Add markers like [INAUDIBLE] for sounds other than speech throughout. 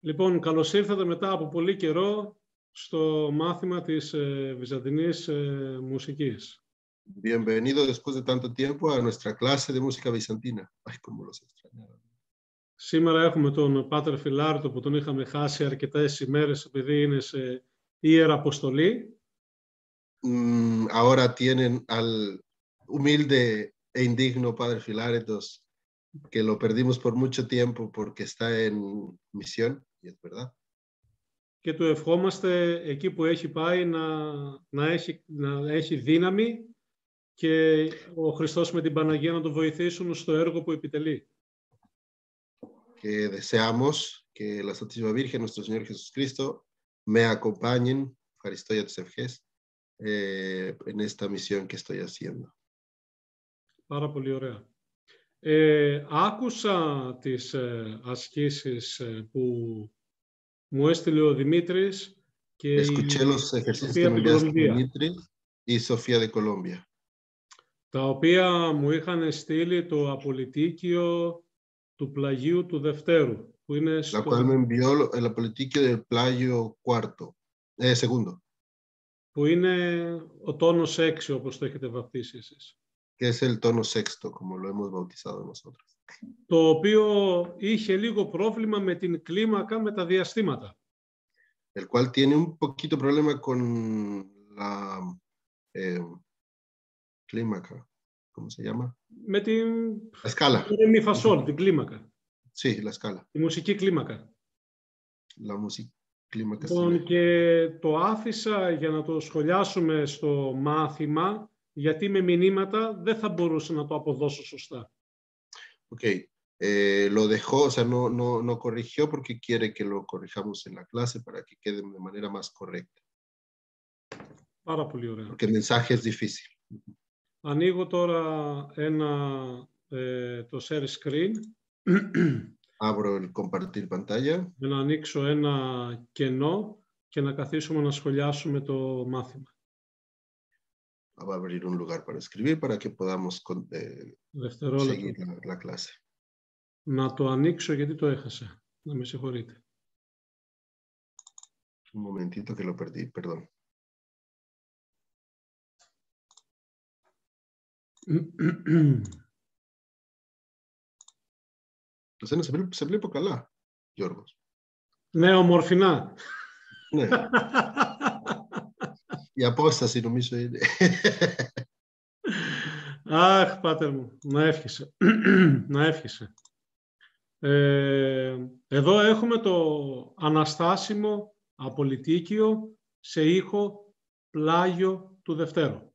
Λοιπόν, καλώς ήρθατε μετά από πολύ καιρό στο μάθημα της ε, βυζαντινής ε, μουσικής. Bienvenido después de tanto tiempo a nuestra clase de música bizantina. Ay, cómo los extrañaba. Σήμερα έχουμε τον Πάτερ Φιλάρτο που τον είχαμε χάσει αρκετές ημέρες επειδή είναι σε ιερα αποστολή. Mm, ahora tienen al humilde e indigno Padre Filaretos que lo perdimos por mucho tiempo porque está en misión, y es verdad. Και του ευχόμαστε εκεί που έχει πάει να, να, έχει, να έχει δύναμη και ο Χριστός με την Παναγία να το βοηθήσουν στο έργο που επιτελεί. Que deseamos que la Santísima Virgen, nuestro Señor Jesucristo, me acompañen, ευχαριστώ για τις ευχές, eh, en esta misión que estoy haciendo. Πάρα πολύ ωραία. Ε, άκουσα τις ε, ασκήσεις ε, που μου έστειλε ο Δημήτρης και Escuché η los ejercicios que Σοφία me από την enviaste, Κολομβία, Dimitri y Sofía de Colombia, τα οποία μου είχαν στείλει το απολυτίκιο του πλαγίου του Δευτέρου, που είναι la στο, cual me envió lo- el apolitiquio del playo cuarto, eh, segundo, που είναι ο τόνος 6, όπως το έχετε βαπτίσει εσείς. Que es el tono sexto, como lo hemos bautizado nosotros. Το οποίο είχε λίγο πρόβλημα με την κλίμακα με τα διαστήματα. el cual tiene un poquito problema con la eh, clímaca, ¿cómo se llama? Με την La escala, μη φασόλ, την κλίμακα, sí, la escala, τη μουσική κλίμακα. la música clímaca. sí. Λοιπόν, και το άφησα για να το σχολιάσουμε στο μάθημα, γιατί με μηνύματα δεν θα μπορούσα να το αποδώσω σωστά. Ok, eh, lo dejó, o sea, no, no, no corrigió porque quiere que lo corrijamos en la clase para que quede de manera más correcta, Πάρα πολύ ωραία. porque el mensaje es difícil. Ανοίγω τώρα ένα, ε, το share screen, Abro el compartir pantalla. για να ανοίξω ένα κενό και να καθίσουμε να σχολιάσουμε το μάθημα. Va a abrir un lugar para escribir para que podamos con- eh, Δευτερόλεπτο. seguir la, la clase. Να το ανοίξω γιατί το έχασα. Να με συγχωρείτε. Un momentito que lo perdí, perdón. No sé, no, se, βλέπει- σε βλέπω καλά, Γιώργος. ναι, ομορφινά. Ναι, η απόσταση νομίζω είναι. Αχ, πάτερ μου, να εύχεσαι. [CLEARS THROAT] να εύχεσαι. Ε, εδώ έχουμε το αναστάσιμο απολυτίκιο σε ήχο πλάγιο του Δευτέρου.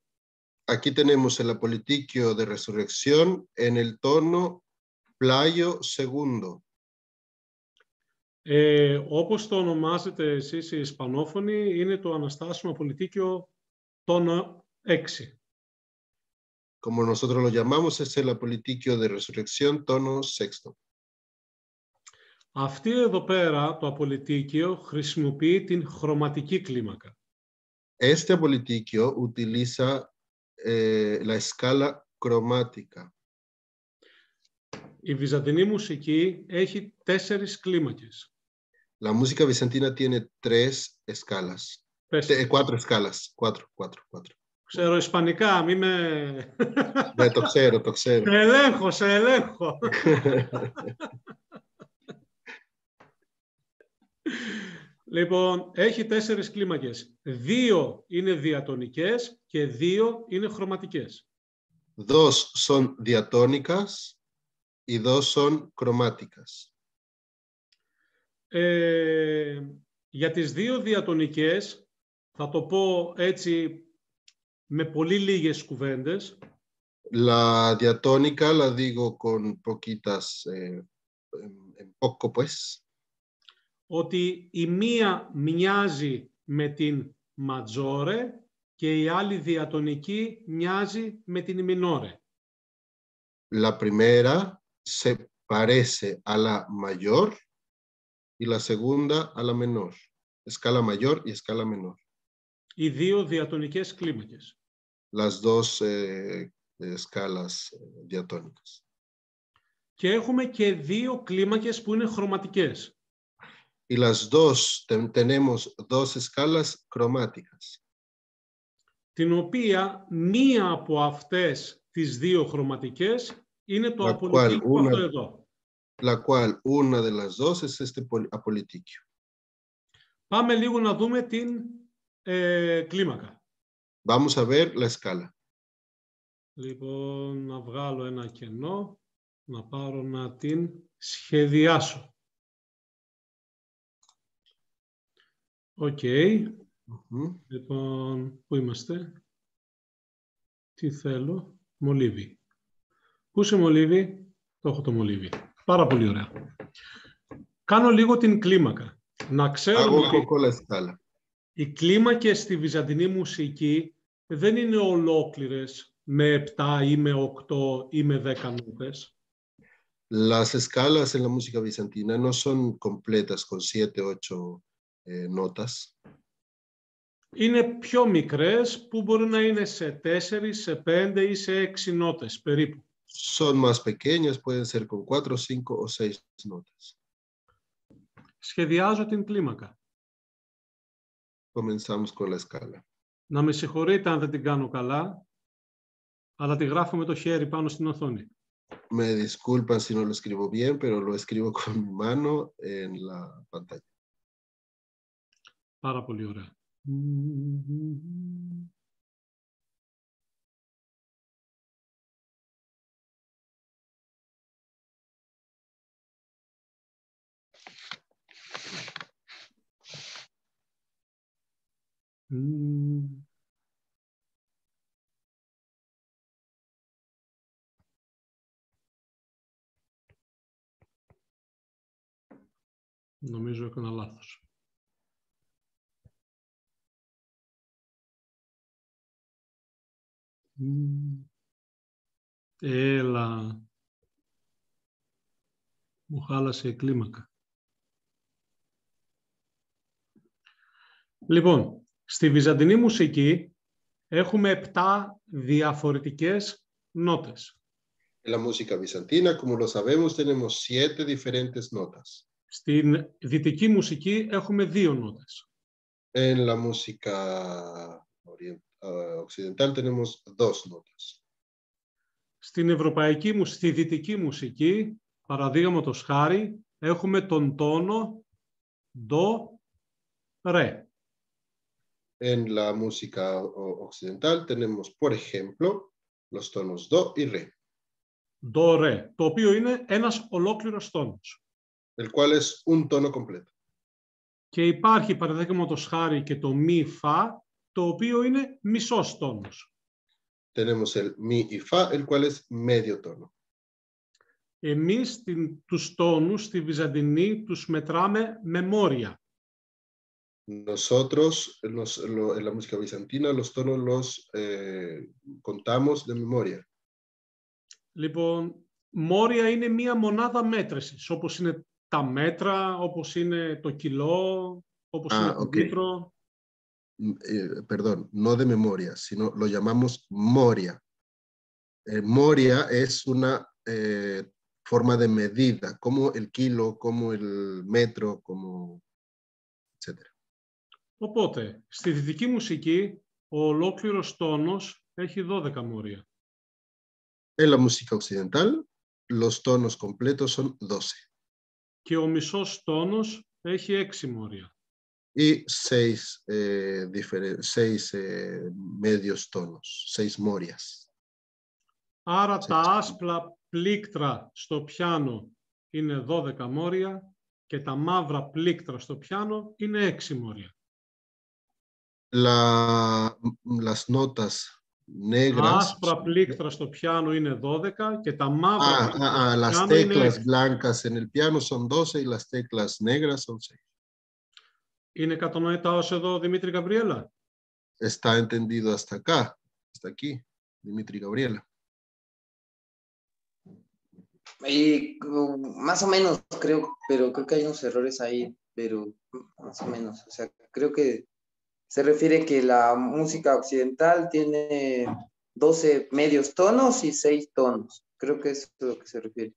Aquí tenemos el apolitiquio de resurrección en el tono playo segundo. Ε, όπως το ονομάζετε εσείς οι Ισπανόφωνοι, είναι το αναστάσιμο απολυτίκιο τόνο 6. Como nosotros lo llamamos, es el apolitiquio de resurrección tono sexto. Αυτή εδώ πέρα, το απολυτίκιο, χρησιμοποιεί την χρωματική κλίμακα. Este apolitiquio utiliza eh, la escala cromática. Η βυζαντινή μουσική έχει τέσσερις κλίμακες. La música bizantina tiene tres escalas, Πες, eh, cuatro escalas, cuatro, cuatro, cuatro. ξέρω ισπανικά, μη με... Ναι, το ξέρω, το ξέρω. σε ελέγχω, σε ελέγχω. λοιπόν, έχει τέσσερις κλίμακες. Δύο είναι διατονικές και δύο είναι χρωματικές. Dos son diatónicas y dos son cromáticas. Ε, για τις δύο διατονικές, θα το πω έτσι με πολύ λίγες κουβέντες, La diatónica la digo con poquitas, eh, en, en poco pues. ότι η μία μοιάζει με την ματζόρε και η άλλη διατονική μοιάζει με την μινόρε. La primera se parece a la mayor y la segunda a la menor. Escala mayor y escala menor. Οι δύο διατονικές κλίμακες. Las dos eh, escalas eh, diatónicas. Και έχουμε και δύο κλίμακες που είναι χρωματικές. Y las dos ten- tenemos dos escalas cromáticas, Την οποία μία από αυτές τις δύο χρωματικές είναι το La απολυτίκιο cual una- αυτό εδώ. La cual una de las dos es este pol- apolitiquio. Πάμε λίγο να δούμε την ε, κλίμακα. Vamos a ver la escala. Λοιπόν, να βγάλω ένα κενό, να πάρω να την σχεδιάσω. OK. Ujú. Λοιπόν, πού είμαστε; Τι θέλω; Μολύβι. Πού είσαι μολύβι; Το έχω το μολύβι. Πάρα πολύ ωραία. Κάνω λίγο την κλίμακα. Να Hago ξέρουμε un ότι poco la escala. οι κλίμακες στη βυζαντινή μουσική δεν είναι ολόκληρες με 7 ή με 8 ή με 10 νότες. Las escalas en la música bizantina no son completas con siete, ocho eh, notas. Είναι πιο μικρές που μπορεί να είναι σε 4, σε 5 ή σε 6 νότες περίπου. Son más pequeñas, pueden ser con cuatro, cinco o seis notas. Σχεδιάζω την κλίμακα. Comenzamos con la escala. Να με συγχωρείτε αν δεν την κάνω καλά, αλλά τη γράφω με το χέρι πάνω στην οθόνη. Me disculpan si no lo escribo bien, pero lo escribo con [LAUGHS] mi mano en la pantalla. Πάρα πολύ ωραία. Μμμ. Νομίζω έκανα λάθος. Μμμ. Έλα. Μου χάλασε η κλίμακα. Λοιπόν, στη βυζαντινή μουσική έχουμε 7 διαφορετικές νότες. En la música bizantina, como lo sabemos, tenemos siete diferentes notas. Στην δυτική μουσική έχουμε δύο νότες. En la música orient- ah, occidental tenemos dos notas. Στην ευρωπαϊκή μου, στη δυτική μουσική, παραδείγματος χάρη, έχουμε τον τόνο ντο ρε. En la música o- occidental tenemos, por ejemplo, los tonos do y re, Ντο ρε, το οποίο είναι ένας ολόκληρος τόνος. el cual es un tono completo. Και υπάρχει παραδείγματος χάρη και το μη φα, το οποίο είναι μισός τόνος. Tenemos el mi y fa, el cual es medio tono. Εμείς την, τους τόνους στη Βυζαντινή τους μετράμε με μόρια. Nosotros, los- lo- en la música bizantina, los tonos los eh, contamos de memoria. Λοιπόν, μόρια είναι μία μονάδα μέτρησης, όπως είναι τα μέτρα, όπως είναι το κιλό, όπως Α, είναι το οκ. λίτρο. Mm, eh, perdón, no de memoria, sino lo llamamos moria. Eh, moria es una eh, forma de medida, como el kilo, como el metro, como etcétera. Οπότε, στη δυτική μουσική, ο ολόκληρος τόνος έχει 12 μόρια. En la música occidental, los tonos completos son 12 Και ο μισός τόνος έχει 6 μόρια. y seis, eh, difere- seis eh, medios tonos, seis morias. Άρα Σε τα εξή. άσπλα πλήκτρα στο πιάνο είναι 12 μόρια και τα μαύρα πλήκτρα στο πιάνο είναι 6 μόρια. La- las notas Τα negras. άσπρα πλήκτρα στο πιάνο είναι 12 και τα μαύρα Ah, πλήκτρα ah, ah, στο las πιάνο είναι teclas 6. blancas en el piano son 12 y las teclas negras son 6. Είναι κατανοητά ως εδώ, Δημήτρη Γαβριέλα. Está entendido hasta acá, hasta aquí, Dimitri Gabriela. Y, uh, más o menos creo, pero creo que hay unos errores ahí, pero más o menos. O sea, creo que se refiere que la música occidental tiene 12 medios tonos y 6 tonos. Creo que eso es a lo que se refiere.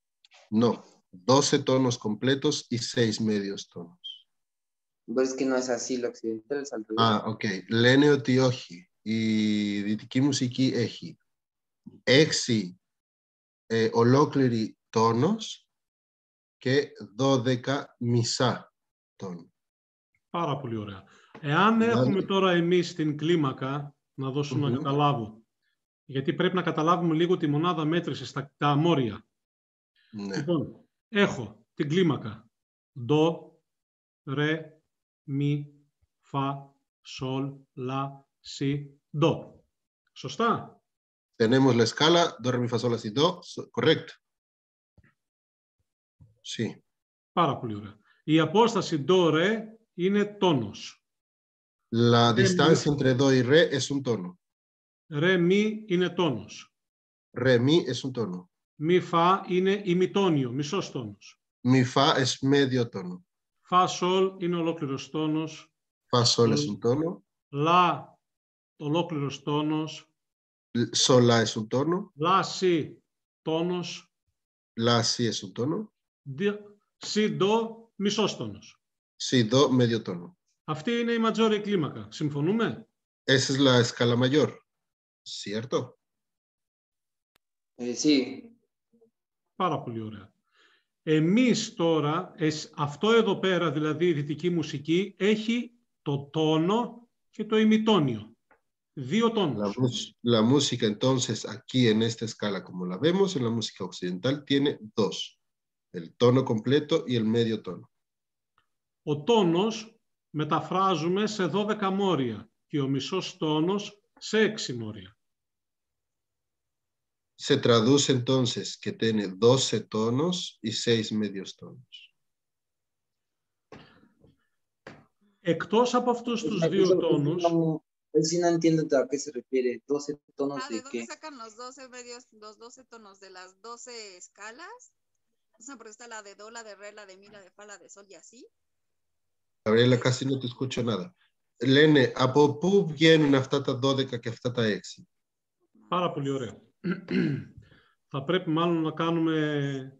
No, 12 tonos completos y 6 medios tonos. Pero es que no es así, lo occidental es al revés. Ah, ok. Λένε ότι όχι. Η δυτική μουσική έχει 6 ε, ολόκληρη τόνος και 12 μισά τόνο. Πάρα πολύ ωραία. Εάν Δηλαδή- έχουμε τώρα εμείς την κλίμακα, να δώσουμε να Μμμ. καταλάβω, γιατί πρέπει να καταλάβουμε λίγο τη μονάδα μέτρησης, τα, τα αμόρια. Ναι. Λοιπόν, έχω την κλίμακα. Ντο, ρε, μι, φα, σολ, λα, σι, ντο. Σωστά; Tenemos la escala do, re, mi, fa, sol, la, si, do. So- correcto. Sí. Πάρα πολύ ωραία. Η απόσταση ντο, ρε είναι τόνος. La Re, mi. distancia entre do y re es un tono. Ρε, μι είναι τόνος. Re, mi es un tono. Μη φα είναι ημιτόνιο, μισός τόνος. Mi fa es medio tono. Φα σολ είναι ολόκληρος τόνος. Fa sol es Mm. un tono. Λα ολόκληρος τόνος. L- Sol la es un tono. Λα σι τόνος. La si es un tono. Δι- Σι ντο μισός τόνος. Si do medio tono. Αυτή είναι η ματζόρια κλίμακα. Συμφωνούμε; Esa es la escala mayor, ¿cierto? Eh, sí. Πάρα πολύ ωραία. Εμείς τώρα, εσ, αυτό εδώ πέρα, δηλαδή η δυτική μουσική, έχει το τόνο και το ημιτόνιο. Δύο τόνους. La, la música, entonces, aquí en esta escala, como la vemos, en la música occidental, tiene dos. El tono completo y el medio tono. Ο τόνος, μεταφράζουμε σε 12 μόρια και ο μισός τόνος σε 6 μόρια. Se traduce entonces que tiene 12 tonos y 6 medios tonos. Εκτός από αυτούς τους Eso- δύο eso τόνους, no- eso sí no entiendo a qué se refiere. 12 tonos Ah, ¿de de dónde qué. sacan los 12 medios, los 12 tonos? ¿De las 12 escalas? O sea, porque está la de do, la de re, la de mi, la de fa, la de sol y así. Gabriela, casi no te escucho nada. Lene, από πού βγαίνουν αυτά τα 12 και αυτά τα 6. πάρα πολύ ωραία. Θα πρέπει μάλλον να κάνουμε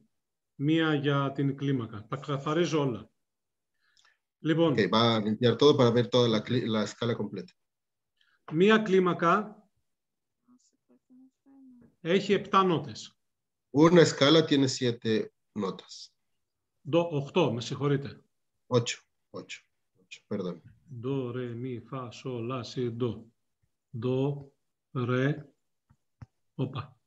μία για την κλίμακα. Τα καθαρίζω όλα. Λοιπόν, Ok, va a limpiar todo para ver toda la, cli- la escala completa. μία κλίμακα No sé por qué no suena. έχει 7 νότες. Una escala tiene 7 notas. Ντο, 8, με συγχωρείτε. 8, 8, 8, perdón. Ντο, ρε, μι, φα, σο, λα, σι, ντο. Ντο, ρε, όπα.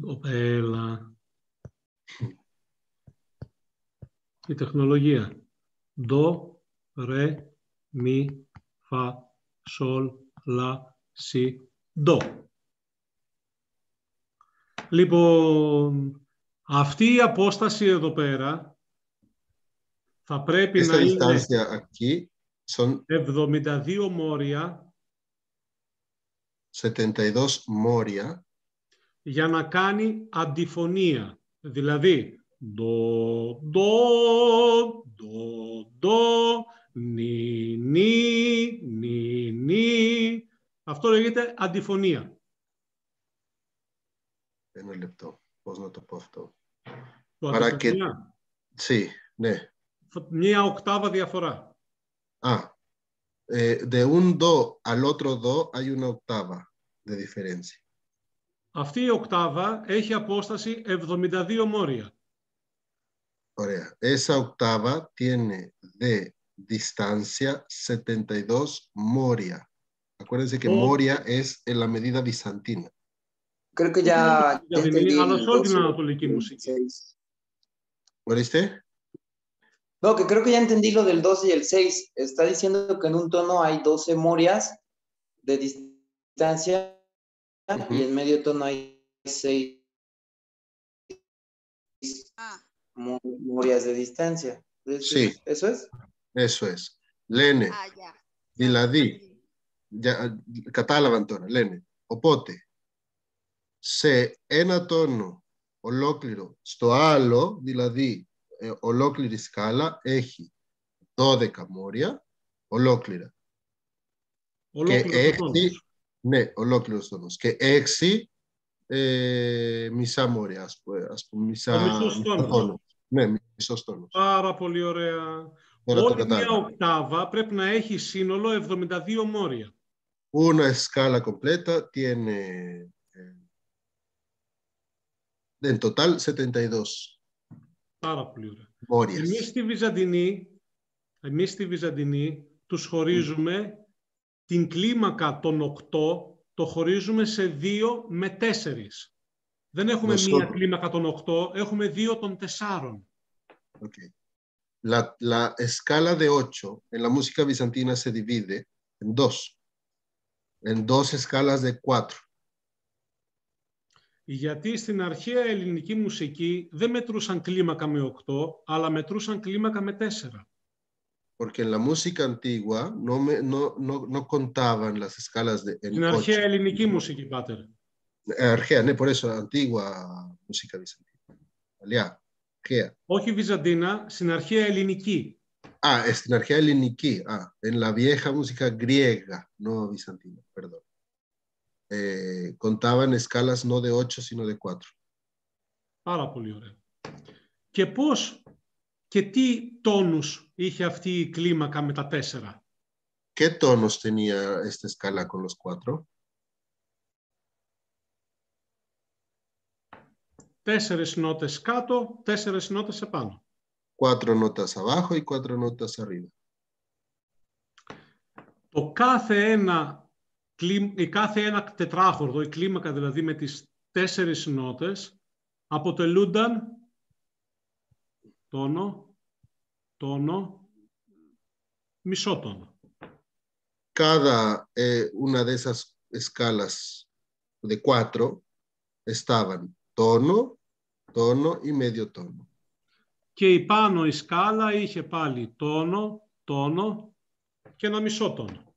Ντο, έλα. Η τεχνολογία. Ντο, ρε, μι, φα, σολ, λα, σι, ντο. Λοιπόν, αυτή η απόσταση εδώ πέρα θα πρέπει Esta να είναι distancia aquí son 72 μόρια 72 moria. για να κάνει αντιφωνία. Δηλαδή, ντο, ντο, ντο, ντο, νι, νι, νι, νι. Αυτό λέγεται αντιφωνία. Ένα λεπτό. Πώς να το πω αυτό. Το Παρά και- αντιφωνία. Sí, ναι. Μία οκτάβα διαφορά. Ah, eh, de un do al otro do hay una octava de diferencia. Αυτή η οκτάβα έχει απόσταση 72 μόρια. Ωραία. Esa octava tiene de distancia 72 moria. Acuérdense que Oh. moria es en la medida bizantina. Creo que ya. Ya ya me entendí venía a el los órdenes 12 Anatoliquín y el Music. 6. ¿Oíste? No, que creo que ya entendí lo del 12 y el 6. Está diciendo que en un tono hay 12 morias de distancia Ujú. y en medio tono hay 6 Ah, mo- morias de distancia. ¿Eso Sí. es- ¿Eso es? Eso es. Lene, ah, ya. δηλαδή, για, κατάλαβαν τώρα, λένε, οπότε, σε ένα τόνο ολόκληρο, στο άλλο, δηλαδή, ε, ολόκληρη σκάλα έχει 12 μόρια, ολόκληρα. Ολόκληρο έξι- το τόνος. Ναι, ολόκληρος τόνος. Και έξι ε, μισά μόρια, ας πούμε, ας πούμε μισά, Ο μισός μισό τόνος. τόνο. Ναι, μισός τόνος. Πάρα πολύ ωραία. Τώρα το Όλη μια κατάλαβα. οκτάβα πρέπει να έχει σύνολο 72 μόρια. Una escala completa tiene eh, en total 72 Πάρα πολύ ωραία. morias. Εμείς στη Βυζαντινή, εμείς στη Βυζαντινή τους χωρίζουμε την κλίμακα των 8, το χωρίζουμε σε 2 με 4. Δεν έχουμε Nosotros- μία κλίμακα των 8, έχουμε 2 των 4. Ok. La, la escala de 8 en la música bizantina se divide en dos, en dos escalas de 4 γιατί στην αρχαία ελληνική μουσική δεν μετρούσαν κλίμακα με 8, αλλά μετρούσαν κλίμακα με 4. Στην αρχαία ελληνική μουσική, πάτερ. Ε, αρχαία, ναι, por eso, antigua música bizantina. αρχαία. Όχι βυζαντίνα, στην αρχαία ελληνική. Α, ε, στην αρχαία ελληνική. Α, en la vieja música griega, no bizantina, perdón. Eh, contaban escalas no de 8, sino de 4. Πάρα πολύ ωραία. Και πώς και τι τόνους είχε αυτή η κλίμακα με τα 4. ¿Qué tonos tenía esta escala con los cuatro? Τέσσερις νότες κάτω, τέσσερις νότες επάνω. Cuatro notas abajo y cuatro notas arriba. Το κάθε ένα, κλί- η κάθε ένα τετράχορδο, η κλίμακα δηλαδή με τις τέσσερις νότες, αποτελούνταν τόνο, τόνο, μισό τόνο. Cada eh, una de esas escalas de cuatro estaban tono, tono y medio tono. Και η πάνω η σκάλα είχε πάλι τόνο, τόνο και ένα μισό τόνο.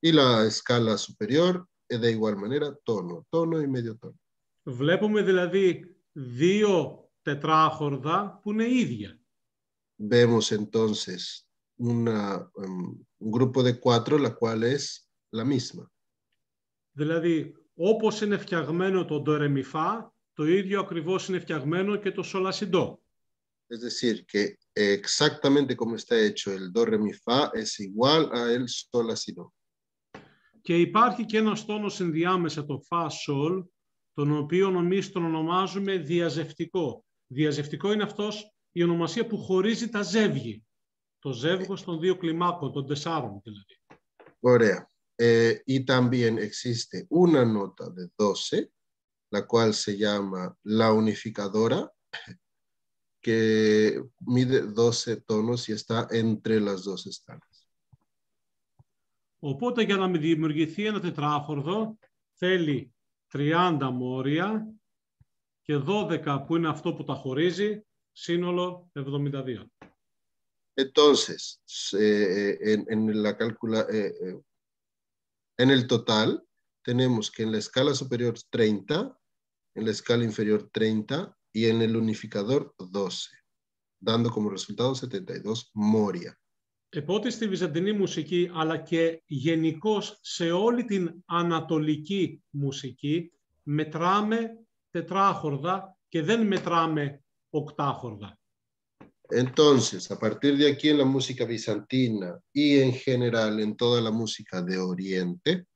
Y la escala superior, eh, de igual manera, tono, tono y medio tono. Βλέπουμε δηλαδή δύο τετράχορδα που είναι ίδια. Vemos entonces una, um, un grupo de cuatro, la cual es la misma. Δηλαδή, όπως είναι φτιαγμένο το ντορεμιφά, το ίδιο ακριβώς είναι φτιαγμένο και το σολασιντό. Es decir, que exactamente como está hecho el do, re, mi, fa es igual a el sol, la, si, do. Και υπάρχει και ένας τόνος ενδιάμεσα, το φα σολ, τον οποίο εμείς τον ονομάζουμε διαζευτικό. Διαζευτικό είναι αυτός η ονομασία που χωρίζει τα ζεύγη. Το ζεύγος των δύο κλιμάκων, των τεσσάρων δηλαδή. Ωραία. Eh, y también existe una nota de 12, la cual se llama la unificadora, que mide 12 tonos y está entre las dos escalas. Οπότε για να μην δημιουργηθεί ένα τετράχορδο θέλει 30 μόρια και 12 που είναι αυτό που τα χωρίζει, σύνολο 72. Entonces, eh, en, en la calcula, eh, eh, en el total, tenemos que en la escala superior 30, en la escala inferior 30 y en el unificador 12, dando como resultado 72 moria. Οπότε στη βυζαντινή μουσική, αλλά και γενικώς σε όλη την ανατολική μουσική, μετράμε τετράχορδα και δεν μετράμε οκτάχορδα. Entonces, a partir de aquí en la música bizantina y en general en toda la música de Oriente,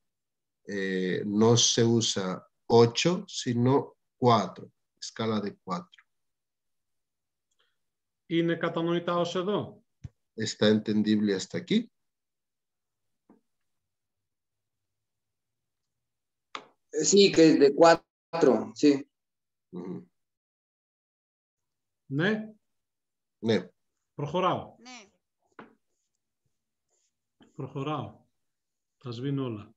eh, no se usa 8, sino 4, escala de 4. Είναι κατανοητά ως εδώ; ¿Está entendible hasta aquí? Sí, que es de cuatro, sí. Ujú. Ναι, Ναι. προχωράω. Ναι. Προχωράω. Τα σβήνω όλα.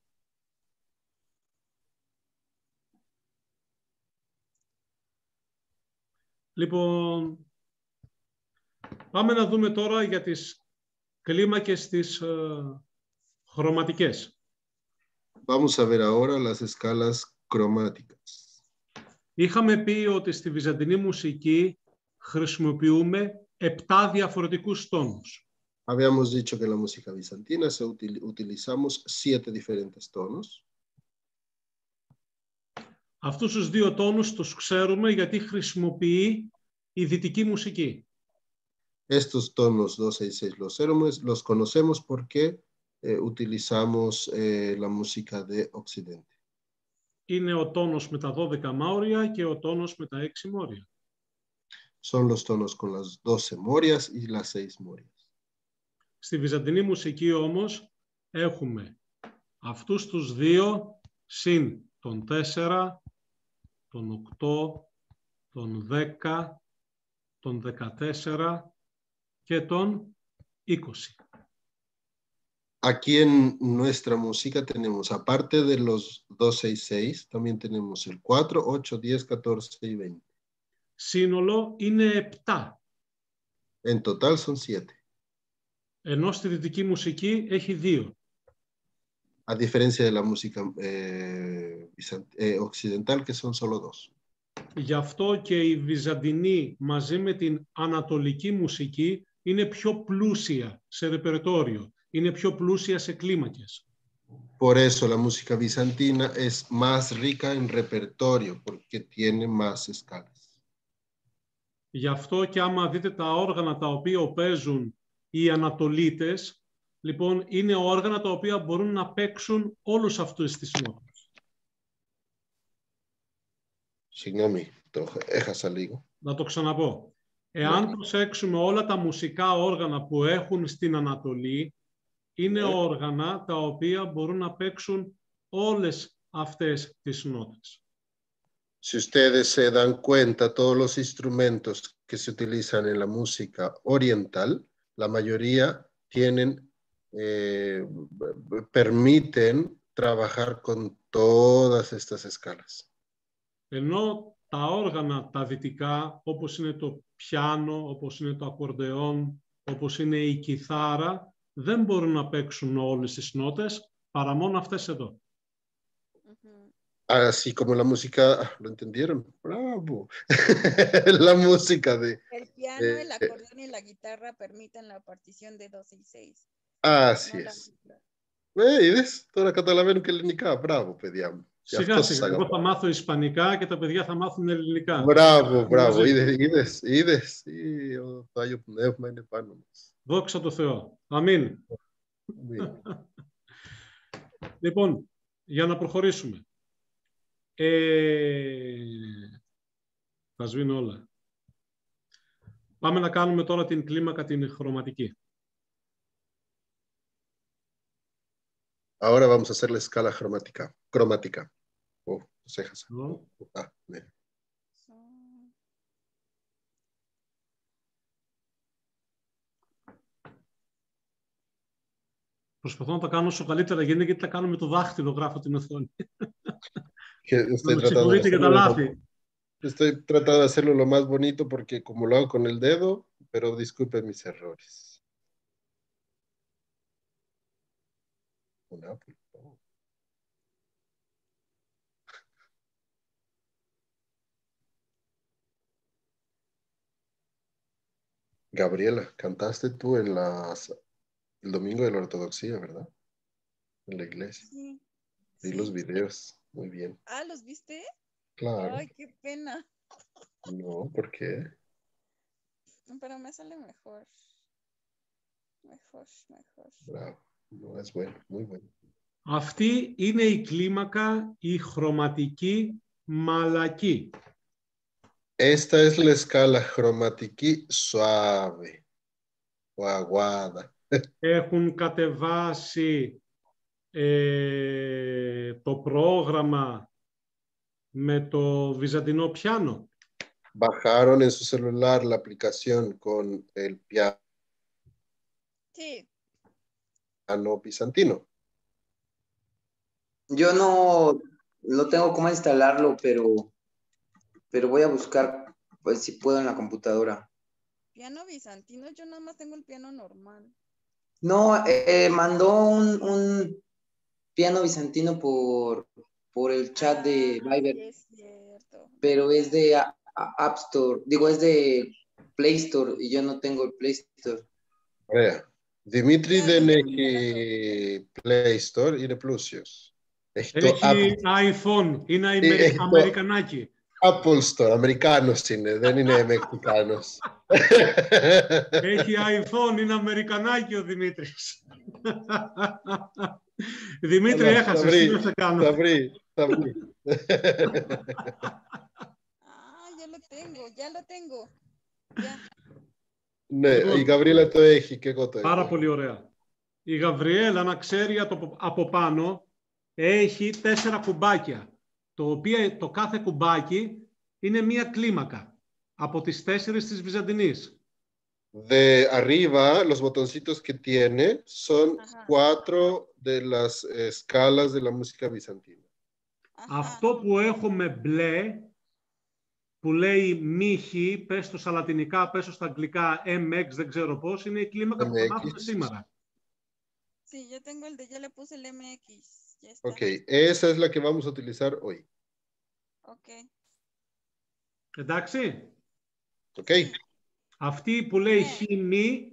Λοιπόν, πάμε να δούμε τώρα για τις κλίμακες τις ε, χρωματικές. Vamos a ver ahora las escalas cromáticas. Είχαμε πει ότι στη βυζαντινή μουσική χρησιμοποιούμε επτά διαφορετικούς τόνους. Habíamos dicho que en la música bizantina se util- utilizamos siete diferentes tonos. Αυτούς τους δύο τόνους τους ξέρουμε γιατί χρησιμοποιεί η δυτική μουσική estos tonos 12 y 6 los, los conocemos porque eh, utilizamos eh, la música de Occidente. Είναι ο τόνος με τα 12 μόρια και ο τόνος με τα 6 μόρια. Son los tonos con las 12 μόριας y las 6 μόριας. Στη βυζαντινή μουσική όμως έχουμε αυτούς τους δύο συν των 4, τον 8, τον 10, τον 14, και τον 20. Aquí en nuestra música tenemos, aparte de los 12 y 6, también tenemos el 4, 8, 10, 14 y 20. Σύνολο είναι 7, En total son 7. ενώ στη δυτική μουσική έχει 2. A diferencia de la música eh, bizant- eh, occidental, que son solo dos. Γι' αυτό και η βυζαντινή μαζί με την ανατολική μουσική είναι πιο πλούσια σε ρεπερτόριο, είναι πιο πλούσια σε κλίμακες. Por eso la música bizantina es más rica en repertorio, porque tiene más escalas. Γι' αυτό και άμα δείτε τα όργανα τα οποία παίζουν οι Ανατολίτες, λοιπόν είναι όργανα τα οποία μπορούν να παίξουν όλους αυτούς τις νότες. Συγγνώμη, το έχασα λίγο. Να το ξαναπώ. Εάν Ναι. προσέξουμε όλα τα μουσικά όργανα που έχουν στην Ανατολή, είναι Ναι. όργανα τα οποία μπορούν να παίξουν όλες αυτές τις νότες. Si ustedes se dan cuenta, todos los instrumentos que se utilizan en la música oriental, la mayoría tienen, eh, permiten trabajar con todas estas escalas. Ενώ τα όργανα τα δυτικά, όπως είναι το πιάνο, όπως είναι το ακορντεόν, όπως είναι η κιθάρα, δεν μπορούν να παίξουν όλες τις νότες, παρά μόνο αυτές εδώ. Ujú. Así como la música, ah, ¿lo entendieron? Bravo. la música de, El piano, Eh, el eh. acordeón y la guitarra permiten la partición de 12 y 6. así no la es. mezcla. Ε, είδες, τώρα καταλαβαίνουν και ελληνικά. Μπράβο, παιδιά μου. Γι' Σιγά αυτό σας σιγά, εγώ αγαπάω. θα μάθω ισπανικά και τα παιδιά θα μάθουν ελληνικά. Μπράβο, μπράβο. Μαζί. Είδες, είδες, είδες. Ή Το Άγιο Πνεύμα είναι πάνω μας. Δόξα τω Θεώ. Αμήν. Μη. [LAUGHS] Λοιπόν, για να προχωρήσουμε. Ε, θα σβήνω όλα. Πάμε να κάνουμε τώρα την κλίμακα την χρωματική. Ahora vamos a hacer la escala cromática. cromática. Oh, los έχασα. Εδώ. Ah, ναι. Son- Προσπαθώ να τα κάνω όσο καλύτερα γίνεται γιατί τα κάνω με το δάχτυλο γράφω την [LAUGHS] οθόνη. Que Να estoy με tratando, de συγχωρείτε για τα hacerlo, λάθη. estoy tratando de hacerlo lo más bonito porque como lo hago con el dedo, pero disculpen mis errores. Una, por favor. Gabriela, cantaste tú en las, el domingo de la ortodoxia, ¿verdad? En la iglesia. Sí. Vi sí. los videos. Muy bien. Ah, ¿los viste? Claro. Ay, qué pena. No, ¿por qué? Pero me sale mejor. Mejor, mejor. Bravo. No, es bueno, muy bueno. Αυτή είναι η κλίμακα η χρωματική μαλακή. Esta es la escala cromática suave o aguada. Έχουν κατεβάσει ε, το πρόγραμμα με το βυζαντινό πιάνο. Bajaron en su celular la aplicación con el piano Sí. bizantino. Yo no, no tengo cómo instalarlo, pero, pero voy a buscar pues, si puedo en la computadora. Piano bizantino, yo nada más tengo el piano normal. No, eh, mandó un, un, piano bizantino por, por el chat de ah, Viber. Pero es de App Store, digo, es de Play Store y yo no tengo el Play Store. Dimitri de. Play Store y de Plusios. Esto, iPhone, y American Apple Store. Αμερικάνος είναι, δεν είναι Μεξικάνος. Έχει iPhone. Είναι Αμερικανάκι ο Δημήτρης. Δημήτρη, Καλά, θα έχασες. βρει. Τι να σε κάνω; θα βρει, θα βρει. Ah, ya lo tengo, ya lo tengo. Ya. ναι, Λοιπόν. η Γαβρίλα το έχει και εγώ το έχω. Πάρα πολύ ωραία. Η Γαβριέλα, να ξέρει από, από πάνω, έχει τέσσερα κουμπάκια, το οποίο το κάθε κουμπάκι είναι μία κλίμακα από τις τέσσερις της Βυζαντινής. De arriba, los botoncitos que tiene son Ajá. cuatro de las escalas de la música bizantina. Ajá. Αυτό που έχουμε μπλε, που λέει μύχη, πες το στα λατινικά, πες το στα αγγλικά, MX, δεν ξέρω πώς, είναι η κλίμακα που θα MX. μάθουμε σήμερα. Sí, yo tengo el de, ya le puse el MX. Ya está. Ok, esa es la que vamos a utilizar hoy. Ok. Εντάξει. Ok, Αυτή που λέει Ναι. χ, μη,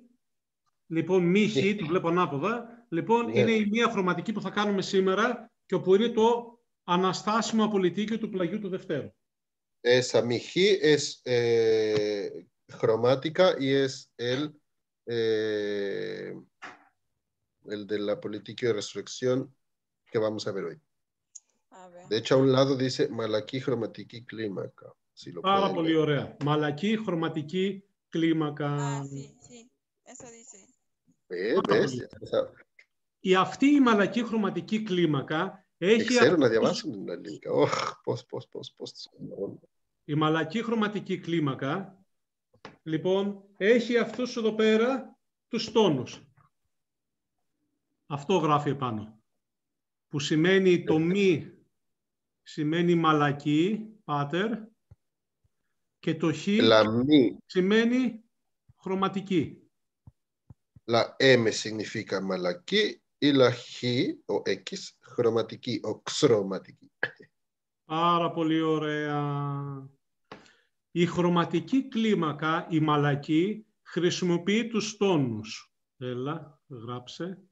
λοιπόν μη χ, το βλέπω ανάποδα, λοιπόν Ναι. είναι η μία χρωματική που θα κάνουμε σήμερα και όπου είναι το αναστάσιμο απολυτίκιο του πλαγιού του Δευτέρου. esa miji es eh, cromática y es el, eh, el de la política de resurrección que vamos a ver hoy. A ver. De hecho, a un lado dice Malaquí Chromatiki Clímaca. Si lo Πάρα pueden πολύ ver. ωραία. Μαλακή, χρωματική, κλίμακα. Ah, sí, sí. Eso dice. ¿Ves? ¿Ves? O sea, Η αυτή η μαλακή χρωματική κλίμακα έχει... Ξέρω να αυτούς- διαβάσουν την αλήθεια. Ωχ, πώς, πώς, πώς, πώς. Η μαλακή χρωματική κλίμακα, λοιπόν, έχει αυτούς εδώ πέρα τους τόνους. Αυτό γράφει επάνω. Που σημαίνει το μη, σημαίνει μαλακή, πάτερ, και το χ La mi, σημαίνει χρωματική. la M significa malaquí y la J o X, cromática o xromática. Πάρα πολύ ωραία. Η χρωματική κλίμακα, η μαλακή, χρησιμοποιεί τους τόνους. Έλα, γράψε.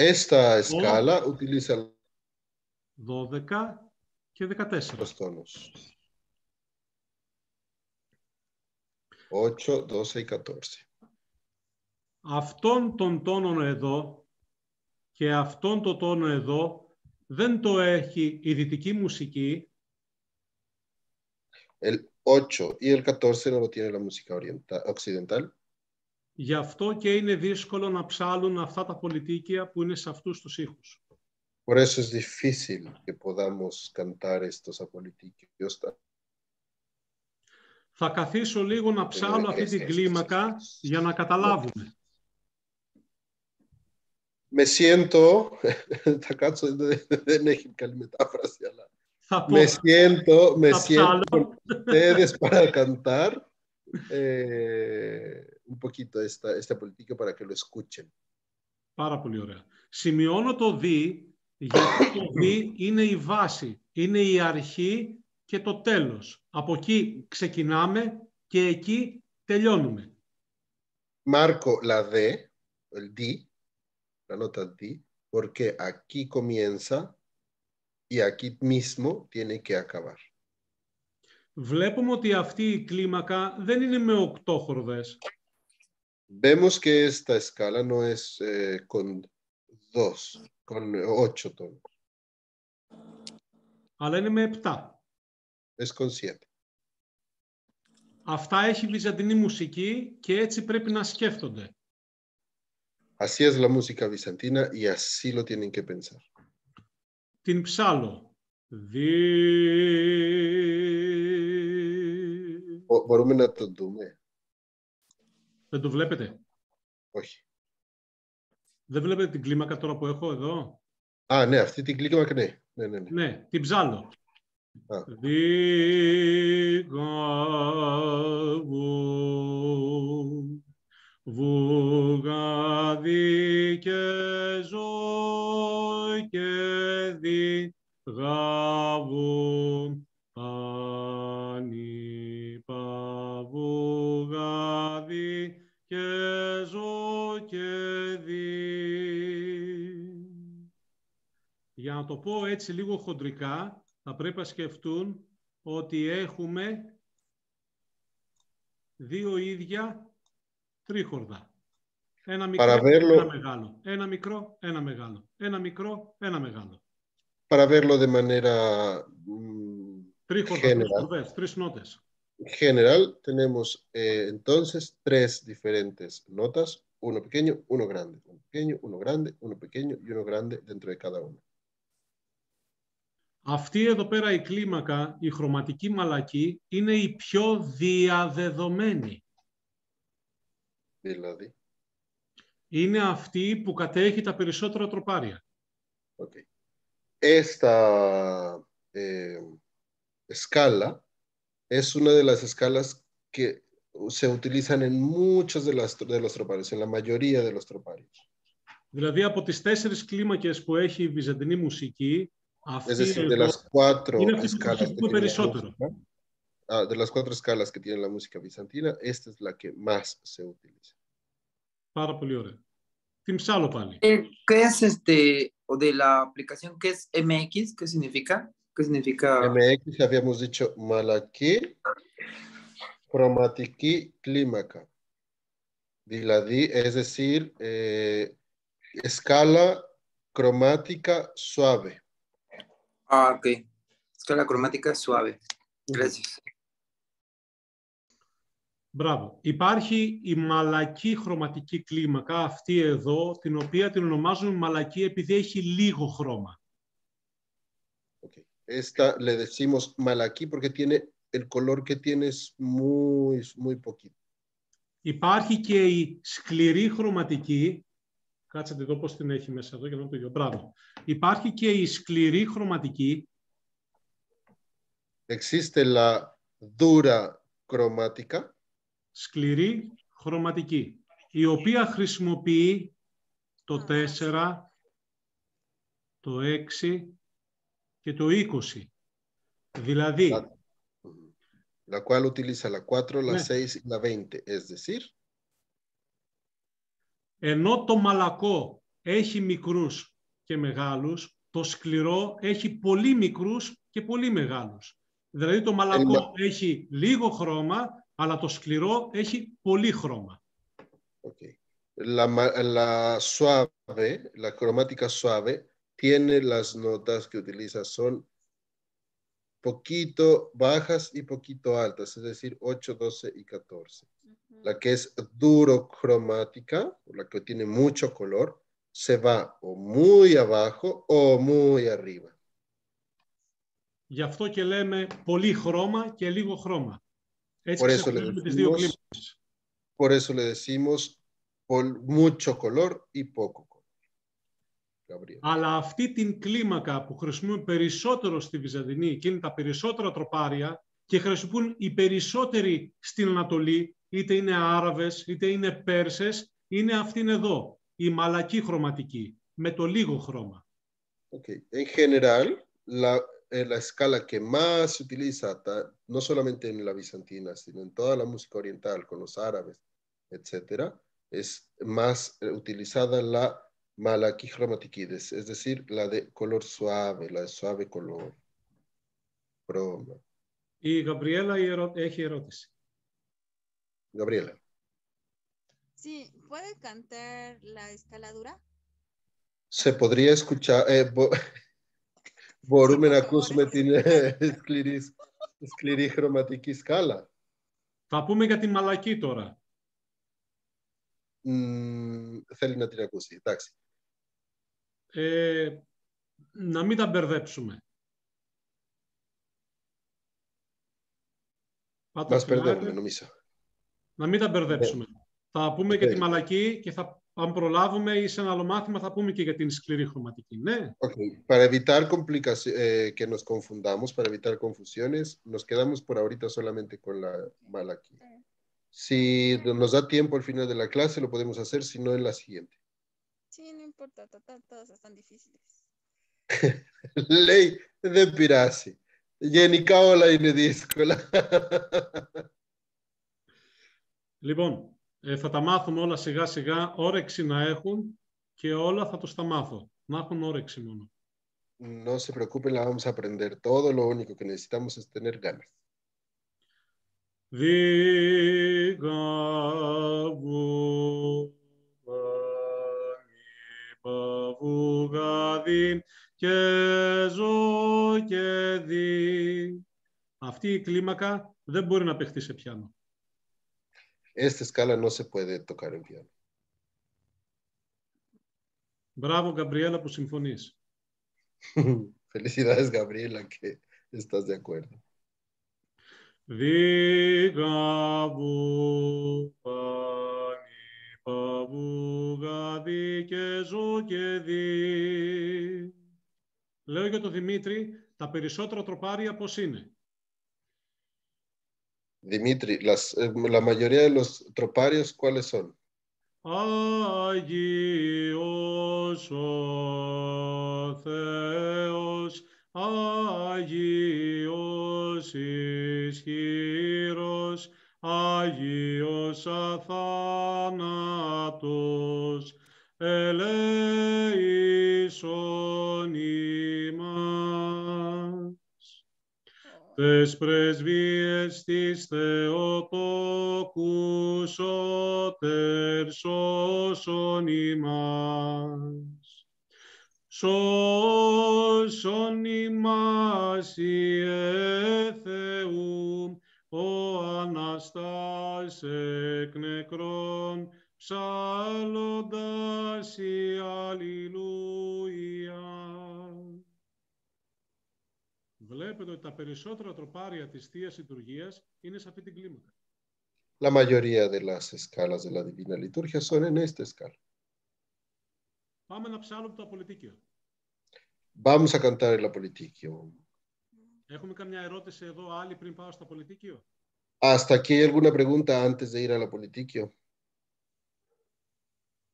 Esta escala utiliza 12 και 14. τόνου. 8, 12 y 14. Αυτόν τον τόνο εδώ και αυτόν τον τόνο εδώ δεν το έχει η δυτική μουσική. El 8 y el 14 no lo tiene la música occidental γι' αυτό και είναι δύσκολο να ψάλουν αυτά τα πολιτίκια που είναι σε αυτούς τους ήχους. Por eso es difícil que podamos cantar estos apolíticos. Θα καθίσω λίγο να ψάλω αυτή την κλίμακα για να καταλάβουμε. Me siento, τα κάτσω, δεν- δεν έχει καλή μετάφραση, αλλά Θα πω, me siento, me θα siento ψάλω. con ustedes para cantar eh, un poquito esta, esta política para que lo escuchen. Πάρα πολύ ωραία. Σημειώνω το δι, γιατί το [COUGHS] δι είναι η βάση, είναι η αρχή και το τέλος. Από εκεί ξεκινάμε και εκεί τελειώνουμε. Marco la D, el D, la nota D, porque aquí comienza y aquí mismo tiene que acabar. Βλέπουμε ότι αυτή η κλίμακα δεν είναι με οκτώ χορδές. Vemos que esta escala no es eh, con dos, con ocho tonos, αλλά είναι με επτά. es con siete. Αυτά έχει βυζαντινή μουσική και έτσι πρέπει να σκέφτονται. Así es la música bizantina y así lo tienen que pensar. Την ψάλω. Δι... Bo- Μπορούμε να το δούμε. Δεν το βλέπετε; Όχι. Δεν βλέπετε την κλίμακα τώρα που έχω εδώ; Α, ναι, αυτή την κλίμα, ναι. Ναι, ναι, ναι. Ναι, την ψάλω. Α. Δίγαβου, βουγαδί και ζω και δίγαβου, πανί Για να το το πω έτσι λίγο χοντρικά, θα πρέπει να σκεφτούν ότι έχουμε δύο ίδια τρίχορδα. Ένα μικρό, Παραβέρλο. ένα μεγάλο. Ένα μικρό, ένα μεγάλο. Ένα μικρό, ένα μεγάλο. Para verlo de manera mm, Τρίχορδα, τρεις General. χορδές, τρεις νότες. general, tenemos eh, entonces tres diferentes notas, uno pequeño, uno grande, uno pequeño, uno grande, uno pequeño y uno grande dentro de cada uno. Αυτή εδώ πέρα η κλίμακα, η χρωματική μαλακή, είναι η πιο διαδεδομένη. Δηλαδή, Είναι αυτή που κατέχει τα περισσότερα τροπάρια. ok. Esta eh, escala es una de las escalas que se utilizan en muchos de, las, de los troparios, en la mayoría de los troparios. Δηλαδή από τις τέσσερις κλίμακες που έχει η βυζαντινή μουσική, αυτή Es decir, de las cuatro escalas. Que tiene la música, ah, de las cuatro escalas que tiene la música bizantina, esta es la que más se utiliza. Para eh, ¿Qué es este, o de la aplicación, qué es MX? ¿Qué significa? ¿Qué significa? MX habíamos dicho Malaki, Promatiki, Clímaca. Diladi, es decir, eh, escala cromática suave. Ah, ok. Escala cromática suave. Gracias. Μπράβο. Υπάρχει η μαλακή χρωματική κλίμακα, αυτή εδώ, την οποία την ονομάζουμε μαλακή επειδή έχει λίγο χρώμα. Ok. Esta le decimos malaquí porque tiene el color que tiene es muy, muy poquito. Υπάρχει και η σκληρή χρωματική, κάτσε να τη δω πώς την έχει μέσα εδώ για να το ίδιο. Μπράβο. Υπάρχει και η σκληρή χρωματική, Existe la dura cromática, σκληρή χρωματική, η οποία χρησιμοποιεί το Α, 4, το 6 και το 20. Δηλαδή, la, la cual utiliza la 4, la Ναι. 6 y la 20. Es decir, ενώ το μαλακό έχει μικρούς και μεγάλους, το σκληρό έχει πολύ μικρούς και πολύ μεγάλους. Δηλαδή το μαλακό Ένα- έχει λίγο χρώμα, αλλά το σκληρό έχει πολύ χρώμα. Ok. La, ma- la suave, la cromática suave, tiene las notas que utiliza son poquito bajas y poquito altas, es decir, 8, 12 y 14. Ujú. La que es duro cromática, la que tiene mucho color, se va o muy abajo o muy arriba. Γι' αυτό και λέμε πολύ χρώμα και λίγο χρώμα. Έτσι Por eso le ξεχωρίζουμε τις δύο decimos, κλίμακες. por eso le decimos pol- mucho color y poco color. Gabriel. Αλλά αυτή την κλίμακα που χρησιμοποιούμε περισσότερο στη Βυζαντινή και είναι τα περισσότερα τροπάρια και χρησιμοποιούν οι περισσότεροι στην Ανατολή, είτε είναι Άραβες, είτε είναι Πέρσες, είναι αυτήν εδώ, η μαλακή χρωματική, με το λίγο χρώμα. Ok, En general, la, eh, la escala que más se utiliza, ta- no solamente en la bizantina, sino en toda la música oriental, con los árabes, etcétera, es más eh, utilizada la malaquí chromatiquides, es decir, la de color suave, la de suave color. Broma. Η Γαβριέλα η ερώ- έχει ερώτηση. Gabriela. Sí, ¿puede cantar la escaladura? Se podría escuchar, eh, bo- volumen por acus favor. metin escliris, escliri chromatiki scala. Θα πούμε για τη μαλακή τώρα. Mm, θέλει να την ακούσει, εντάξει. Ε, να μην τα μπερδέψουμε. Πάτε Μας φιλάρετε. μπερδεύουμε, νομίζω. Να μην τα μπερδέψουμε. Θα πούμε και τη Ναι. μαλακή και θα, αν προλάβουμε ή σε ένα άλλο μάθημα θα πούμε και για την σκληρή χρωματική. Ναι. Ok, para evitar complicaci- eh, que nos confundamos, para evitar confusiones, nos quedamos por ahorita solamente con la malaquí. Si nos da tiempo al final de la clase, lo podemos hacer, si no en la siguiente. Sí, no importa, total, todas están difíciles. [LAUGHS] Λέει, δεν πειράσει. Γενικά όλα είναι δύσκολα. Λοιπόν, ε, θα τα μάθουμε όλα σιγά σιγά, όρεξη να έχουν και όλα θα τους τα μάθω. Να έχουν όρεξη μόνο. no se preocupen, la vamos a aprender todo. Lo único que necesitamos es tener ganas. Δίγαβου παβουγαδίν και ζω και δι. Αυτή η κλίμακα δεν μπορεί να παιχτεί σε πιάνο. Esta escala no se puede tocar en piano. Μπράβο, Γκαμπριέλα, που συμφωνείς. Felicidades, Gabriela, que estás de acuerdo. Δίγαβου πάνι παβουγαδί και ζω και δι. Λέω για τον Δημήτρη, τα περισσότερα τροπάρια πώς είναι. Dimitri, las, eh, la mayoría de los troparios, ¿cuáles son? Άγιος ο Θεός, Άγιος ισχυρός, Άγιος αθάνατος, ελέησον ημάς. Τες πρεσβείες της Θεοτόκους σώτερς σώσον ημάς. Σώσον ημάς Ιε Θεού, ο Αναστάς εκ νεκρών, ψάλλοντας η Αλληλούια. Βλέπετε ότι τα περισσότερα τροπάρια της Θείας Λειτουργίας είναι σε αυτή την κλίμακα. La mayoría de las escalas de la Divina Liturgia son en esta escala. Πάμε να ψάλουμε το απολυτίκιο. Vamos a cantar el Apolitiquio. Έχουμε καμιά ερώτηση εδώ άλλη πριν πάω στο απολυτίκιο; ¿Hasta aquí hay alguna pregunta antes de ir al Apolitiquio?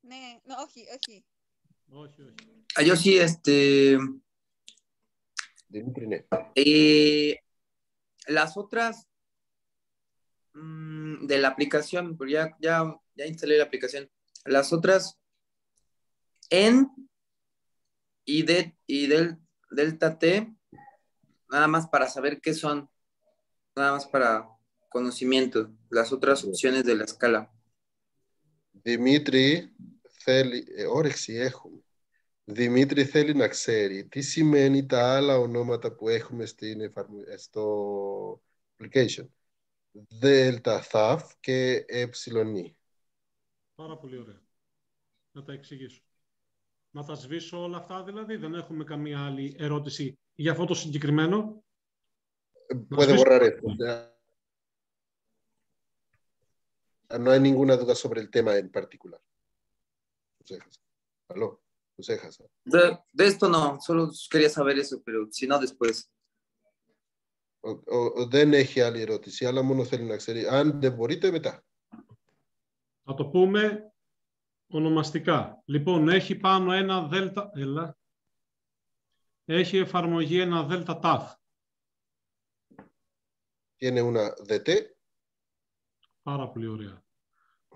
Ναι, ναι, όχι, όχι. Όχι, όχι. Ah, yo sí, este, Dimitri Nesta. Eh, las otras mm, de la aplicación, pero ya, ya, ya instalé la aplicación. Las otras en y, y del delta T, nada más para saber qué son, nada más para conocimiento, las otras opciones de la escala. Dimitri eh, Orexiejo. Δημήτρη θέλει να ξέρει τι σημαίνει τα άλλα ονόματα που έχουμε στην εφαρμο- ε, στο application. Δέλτα θαφ και εψιλονί. Πάρα πολύ ωραία. Να τα εξηγήσω. Να τα σβήσω όλα αυτά δηλαδή, δεν έχουμε καμία άλλη ερώτηση για αυτό το συγκεκριμένο. Puede sí. borrar esto. ya. No hay ninguna duda sobre el tema en particular. José Hassan. Aló, José Hassan. De, de esto no, solo quería saber eso, pero si no, después. Ο, ο, ο- δεν έχει άλλη ερώτηση, αλλά μόνο θέλει να ξέρει. Αν δεν μπορείτε, μετά. Θα το πούμε ονομαστικά. Λοιπόν, έχει πάνω ένα δέλτα... Έλα. Έχει εφαρμογή ένα δέλτα ταφ. Tiene una DT, Πάρα πολύ ωραία.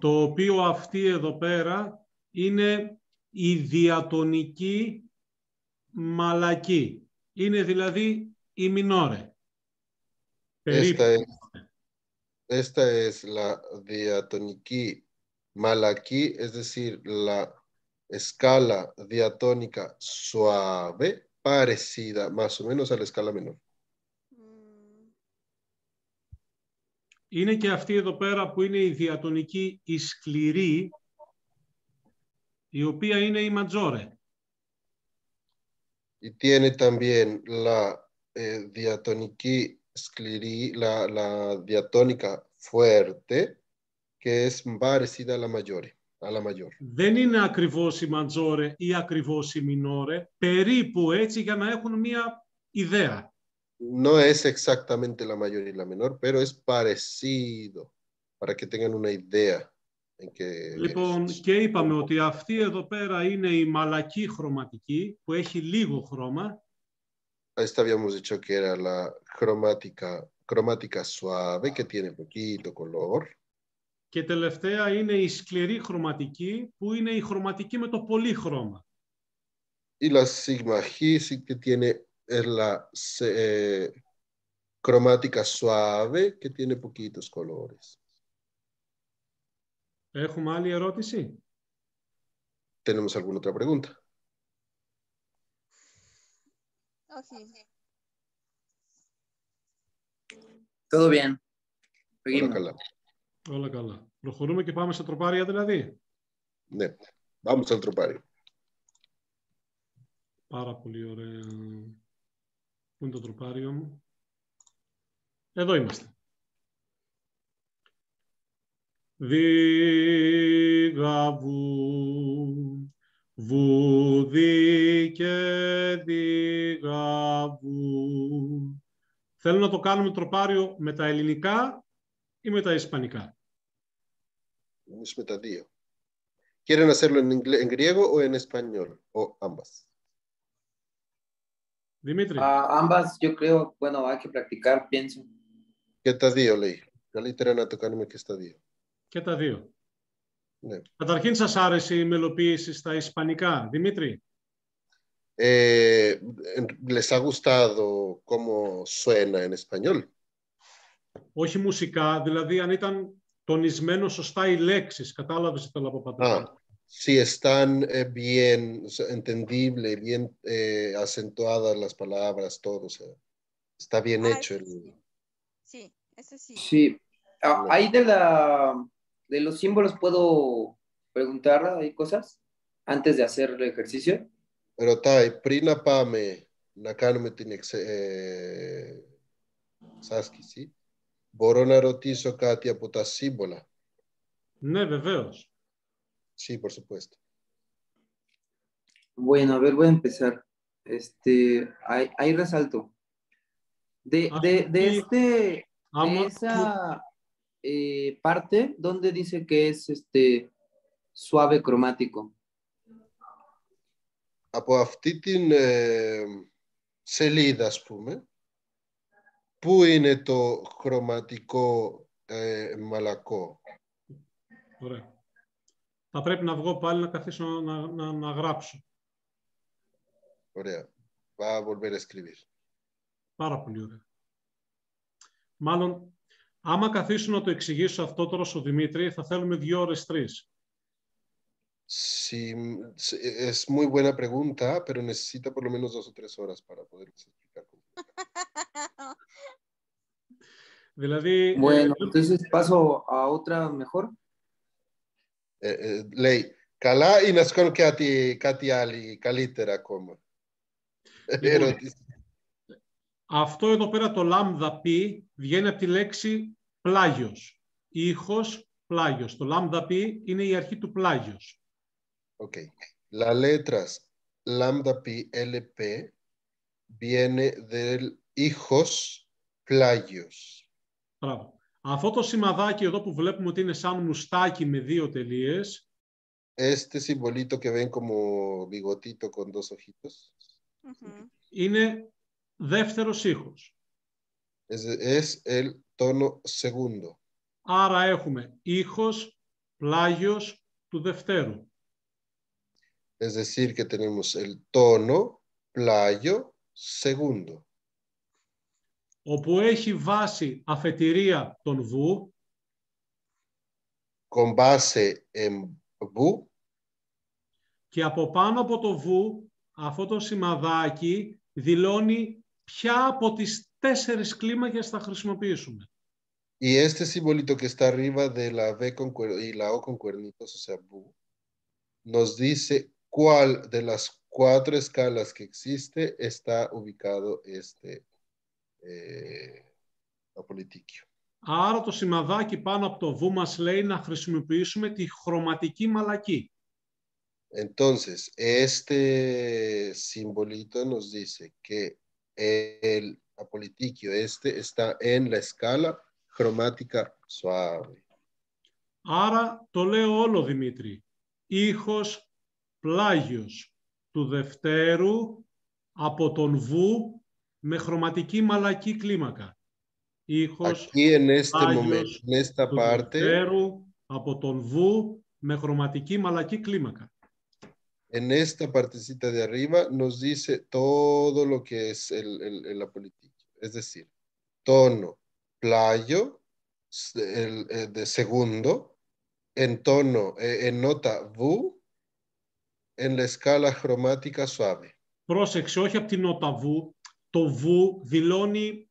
Το οποίο αυτή εδώ πέρα είναι η διατονική μαλακή. Είναι δηλαδή η μινόρε. Περίπου. Esta es, esta es la diatónica malaquí, es decir, la escala diatónica suave, parecida más o menos a la escala menor. Μμμ, Είναι και αυτή εδώ πέρα που είναι η διατονική η σκληρή, η οποία είναι η ματζόρε. Y tiene también la eh, diatónica escliri- la, la diatónica fuerte, que es parecida a la mayor, a la mayor. Δεν είναι ακριβώς η ματζόρε ή ακριβώς η μινόρε, περίπου έτσι για να έχουν μία ιδέα. No es exactamente la mayor y la menor, pero es parecido, para que tengan una idea Λοιπόν, και είπαμε ότι αυτή εδώ πέρα είναι η μαλακή χρωματική που έχει λίγο χρώμα. Αυτή τη στιγμή είχαμε πει ότι ήταν η χρωματική σουave και έχει πολύ κολλό. Και τελευταία είναι η σκληρή χρωματική που είναι η χρωματική με το πολύ χρώμα. Η σιγμαχή είναι η χρωματική σουave και έχει πολλού κολλόρε. Έχουμε άλλη ερώτηση; ¿Tenemos alguna otra pregunta? Όχι. Todo bien. Hola, Seguimos. καλά. Όλα καλά. Προχωρούμε και πάμε σε τροπάρια δηλαδή. Ναι. Vamos al tropario. Πάρα πολύ ωραία. Πού είναι το τροπάριο μου; Εδώ είμαστε. Δίγαβου, βουδί και δίγαβου. Θέλω να το κάνουμε τροπάριο με τα ελληνικά ή με τα ισπανικά; Vamos με τα δύο. ¿Quieren hacerlo en, ingle- en griego o en español? O ambas. Δημήτρη, Ah, ambas, yo creo, bueno, hay que practicar, pienso. Και τα δύο λέει. Καλύτερα να το κάνουμε και στα δύο. Και τα δύο. Ναι. Καταρχήν, σας άρεσε η μελοποίηση στα ισπανικά, Δημήτρη; Les ha gustado cómo suena en español. Όχι μουσικά, δηλαδή αν ήταν τονισμένος σωστά οι λέξεις, κατάλαβες τι από si están eh, bien entendible, bien ε, acentuadas las palabras, todo, está bien ah, hecho. El... Sí, eso sí. Sí, ah, hay de la, de los símbolos puedo preguntar hay cosas antes de hacer el ejercicio. Ρωτάει, πριν να πάμε να κάνουμε την εξε, ε, εξάσκηση, μπορώ να ρωτήσω κάτι από τα σύμβολα. Ναι, βεβαίως. Sí, por supuesto. Bueno, a ver, voy a empezar. Este, ahí, ahí resalto. De, Ah, de, de sí. este, de Άμα, esa eh, parte, donde dice que es este suave cromático. Από αυτή την ε, σελίδα, ας πούμε, πού είναι το χρωματικό ε, μαλακό; Ωραία. Θα πρέπει να βγω πάλι να καθίσω να, να, να γράψω. Ωραία. Va a volver a escribir. Πάρα πολύ ωραία. Μάλλον, άμα καθίσω να το εξηγήσω αυτό τώρα στο Δημήτρη, θα θέλουμε δύο ώρες τρεις. Sí, sí, es muy buena pregunta, pero necesita por lo menos dos o tres horas para poder explicar. [LAUGHS] Δηλαδή, Bueno, ε, entonces paso a otra mejor. Ε, ε, λέει, καλά ή να σου κάνω κάτι, κάτι άλλο, καλύτερα ακόμα. Λοιπόν, Ερώτηση. αυτό εδώ πέρα το λάμδα π βγαίνει από τη λέξη πλάγιος. Ήχος πλάγιος. Το λάμδα π είναι η αρχή του πλάγιος. Ok. Las letras lambda pi LP viene del hijos playos. Μπράβο. Αυτό το σημαδάκι εδώ που βλέπουμε ότι είναι σαν μουστάκι με δύο τελείες, Este simbolito que ven como bigotito con dos ojitos Ujú. είναι δεύτερος ήχος. es, es el tono segundo. Άρα έχουμε ήχος πλάγιος του δευτέρου. Es decir, que tenemos el tono playo segundo. όπου έχει βάση αφετηρία τον βου Con base en bu και από πάνω από το βου αυτό το σημαδάκι δηλώνει ποια από τις τέσσερις κλίμακες θα χρησιμοποιήσουμε. Y este simbolito que está arriba de la B con cuer- y la O con cuernitos, o sea, bu, nos dice cuál de las cuatro escalas que existe está ubicado este eh, apolitiquio. Άρα το σημαδάκι πάνω από το βου μας λέει να χρησιμοποιήσουμε τη χρωματική μαλακή. Entonces, este simbolito nos dice que el apolitiquio este está en la escala cromática suave. Άρα το λέω όλο Δημήτρη. Ήχος πλάγιος του δευτέρου από τον βου με χρωματική μαλακή κλίμακα. Ήχος Aquí en este Rayos, momento, en esta του parte, δευτέρου από τον βου με χρωματική μαλακή κλίμακα. En esta partecita de arriba nos dice todo lo que es el, el- el- la política. Es decir, tono playo s- el, eh, de segundo, en tono, eh, en nota vu, en la escala cromática suave. Πρόσεξε, όχι από την νότα βου. Το βου δηλώνει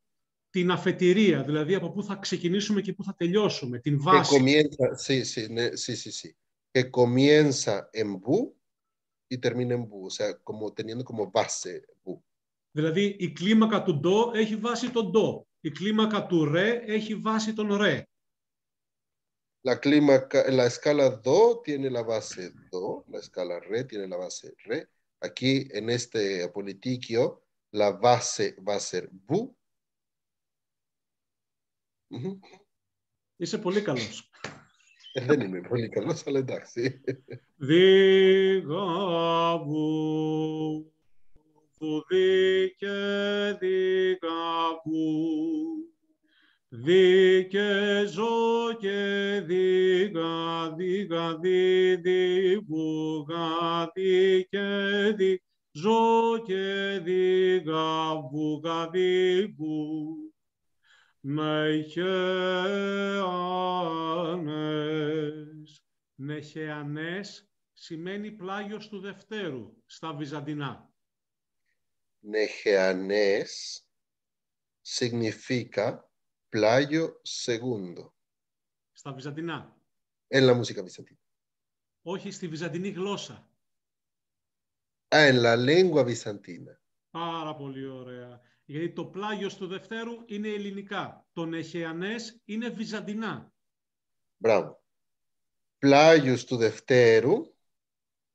την αφετηρία, δηλαδή από πού θα ξεκινήσουμε και πού θα τελειώσουμε, την Que βάση. comienza, sí, sí, ne- sí, sí, sí. Que comienza en bu y termina en bu, o sea, como teniendo como base bu. Δηλαδή η κλίμακα του ντο έχει βάση τον ντο. Η κλίμακα του ρε έχει βάση τον ρε. La clímaca, la escala do tiene la base do, la escala re tiene la base re. Aquí en este apolitiquio, la base va a ser bu. Ujú. Είσαι πολύ καλός. Ε, Δεν είμαι πολύ καλός, αλλά εντάξει. Δίγα βου, βου δι και δίγα βου. Δι και ζω και δίγα, δίγα δι, δι βουγα, δι και δι, ζω και δίγα βουγα, δι βου. Νεχεανές. Νεχεανές σημαίνει πλάγιος του Δευτέρου στα Βυζαντινά. Nejeanés significa playo segundo Στα Βυζαντινά. en la música bizantina. Όχι στη Βυζαντινή γλώσσα. Ah, en la lengua bizantina. Πάρα πολύ ωραία. Γιατί το πλάγιος του Δευτέρου είναι ελληνικά. Το Νεχεανές είναι Βυζαντινά. Bravo. Playos του Δευτέρου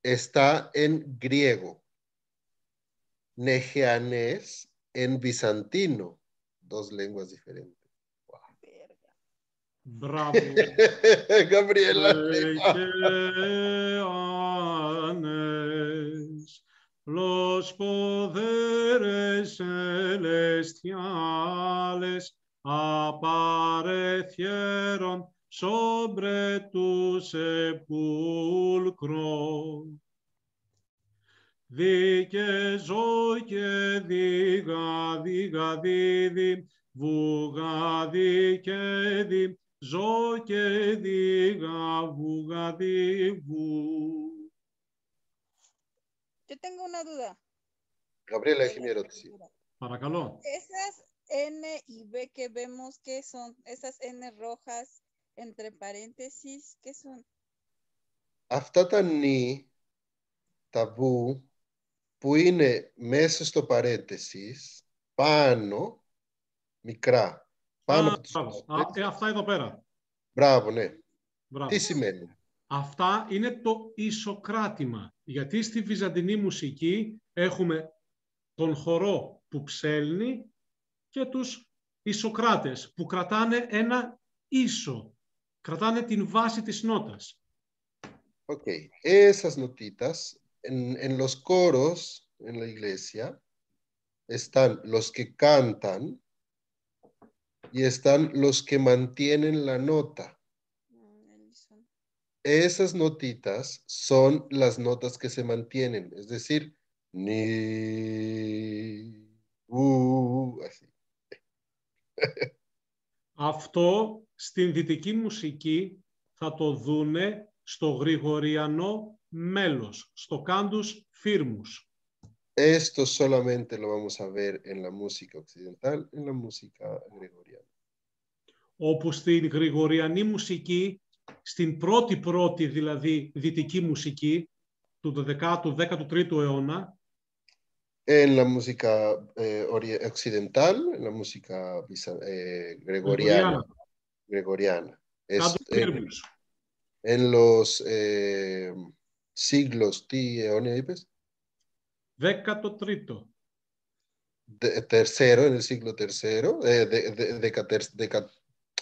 está en griego. Nejeanés en bizantino. Dos lenguas diferentes. Μπράβο. [LAUGHS] Gabriela. Νεχεανές. Los poderes celestiales aparecieron sobre tu sepulcro. Δι και ζω και δίγα, δίγα δίδι, βουγα δι και δι, ζω και δίγα, βουγα δι, βου. Yo tengo una duda. Gabriela έχει μια ερώτηση. Παρακαλώ. Esas N y B que vemos, ¿qué son? Esas N rojas entre paréntesis, ¿qué son? Αυτά τα νη, τα βου, που είναι μέσα στο παρένθεσης, πάνω, μικρά, πάνω Α, από τους μπράβο. Α, παρένθεσης. ε, αυτά εδώ πέρα. Μπράβο, ναι. Μπράβο. Τι σημαίνει; Αυτά είναι το ισοκράτημα. Γιατί στη βυζαντινή μουσική έχουμε τον χορό που ψέλνει και τους ισοκράτες που κρατάνε ένα ίσο. Κρατάνε την βάση της νότας. Ok, esas notitas en, en los coros en la iglesia están los que cantan y están los que mantienen la nota. Mm, Elison. Esas notitas son las notas que se mantienen, es decir, ni, u, así. Αυτό στην δυτική μουσική θα το δούνε στο γρηγοριανό μέλος, στο κάντους φύρμους. Esto solamente lo vamos a ver en la música occidental, en la música gregoriana. όπου στην γρηγοριανή μουσική, στην πρώτη πρώτη δηλαδή δυτική μουσική του 12ου, 13ου αιώνα, En la música eh, ori- occidental, en la música bisa- eh, gregoriana, gregoriana. Es κάντους en, φύρμους. en los eh, siglos, ¿τι αιώνια είπες? 13ο. De- tercero, en el siglo tercero, eh, de, de, deca- ter- deca-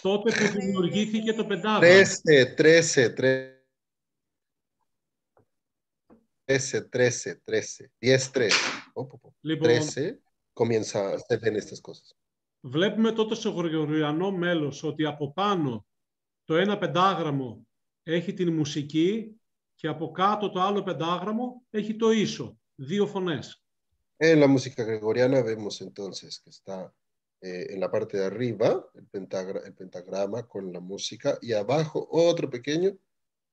Τότε που δημιουργήθηκε το πεντάγραμμα. trece, trece, tre- trece, trece, trece, diez, trece. Op, op, op. Λοιπόν, Trece, comienza, se ven estas cosas. βλέπουμε τότε στο γρηγοριανό μέλος ότι από πάνω το ένα πεντάγραμμο έχει την μουσική και από κάτω το άλλο πεντάγραμμο έχει το ίσο, δύο φωνές. En la música gregoriana vemos entonces que está eh, en la parte de arriba el, pentagra- el pentagrama con la música y abajo otro pequeño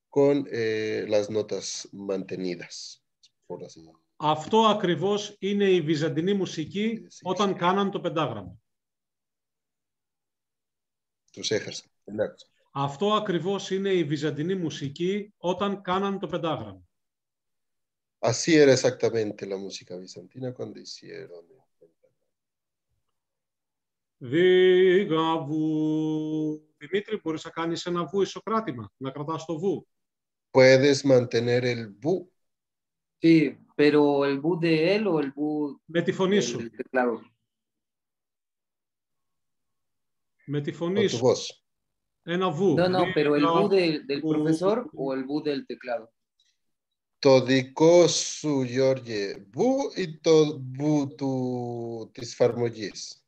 con eh, las notas mantenidas, por así decirlo. Αυτό ακριβώς είναι η βυζαντινή μουσική όταν κάναν το πεντάγραμμο. Tus ejes. Exacto. Αυτό ακριβώς είναι η βυζαντινή μουσική όταν κάναν το πεντάγραμμο. Así era exactamente la música bizantina cuando hicieron el pentagrama. Δίγα βου. Δημήτρη, μπορείς να κάνεις ένα βου ισοκράτημα, να κρατάς το βου. Puedes mantener el bu Sí, pero el boot de él o el boot Με τη φωνή σου. del teclado; Με τη con φωνή tu σου. voz. Ένα βου. No, no, pero el Δίγα boot del, del bu. profesor o el boot del teclado. Το δικό σου, Γιώργε, μπου ή το μπου του, της εφαρμογής;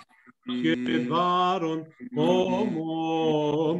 και πάρον μομό.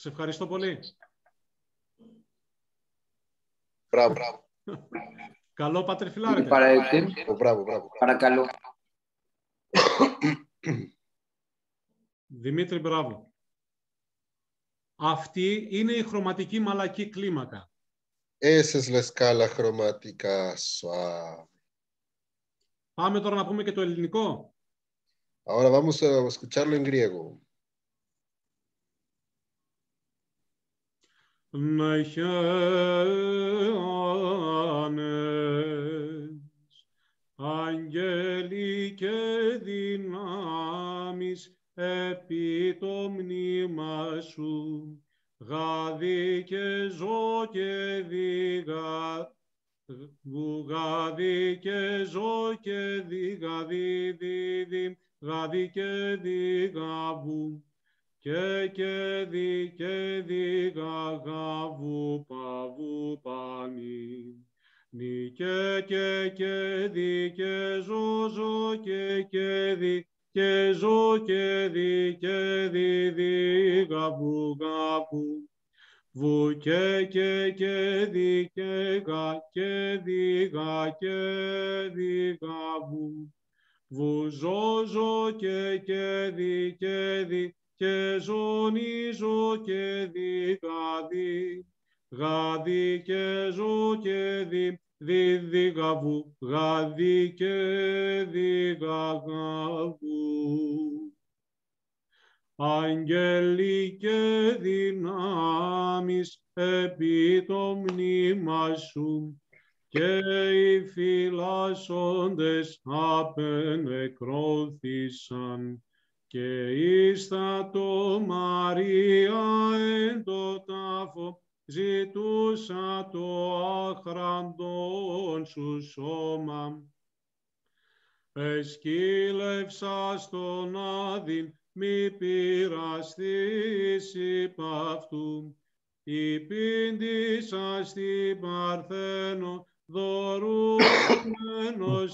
Σε ευχαριστώ πολύ. Bravo, bravo, Καλό Y πατρεφυλάρετε. para este, bravo, bravo. παρακαλώ. Δημήτρη, μπράβο. Αυτή είναι η χρωματική μαλακή κλίμακα. Esa es la escala cromática suave. Πάμε τώρα να πούμε και το ελληνικό. Ahora vamos a escucharlo en griego. Νεχιάνες, αγγέλοι και δυνάμεις επί το μνήμα σου, γάδι και ζω και δίγα, γάδι και ζω και δίγα, δι, δι, δι, γάδι και δίγα, βου. Και και δι και δι γα γα βου πα βου πα νι. Νι και και και δι και ζω ζω και και δι και ζω και δι και δι δι γα βου γα βου. Βου και και και δι και γα και δι γα και δι γα βου. Βου ζω ζω και και δι και δι και ζωνίζω και δι γαδί, γαδί και ζω και δι, δι δι γαβού, γαδί και δι γαγαβού. Αγγέλοι και δυνάμεις επί το μνήμα σου, και οι φυλάσσοντες απενεκρώθησαν, και ήστα το Μαρία εν το τάφο, ζητούσα το άχραντον σου σώμα. Εσκύλευσα στον άδειν, μη πειραστείς υπ' αυτού. Υπήντησα στην Παρθένο, δωρούμενος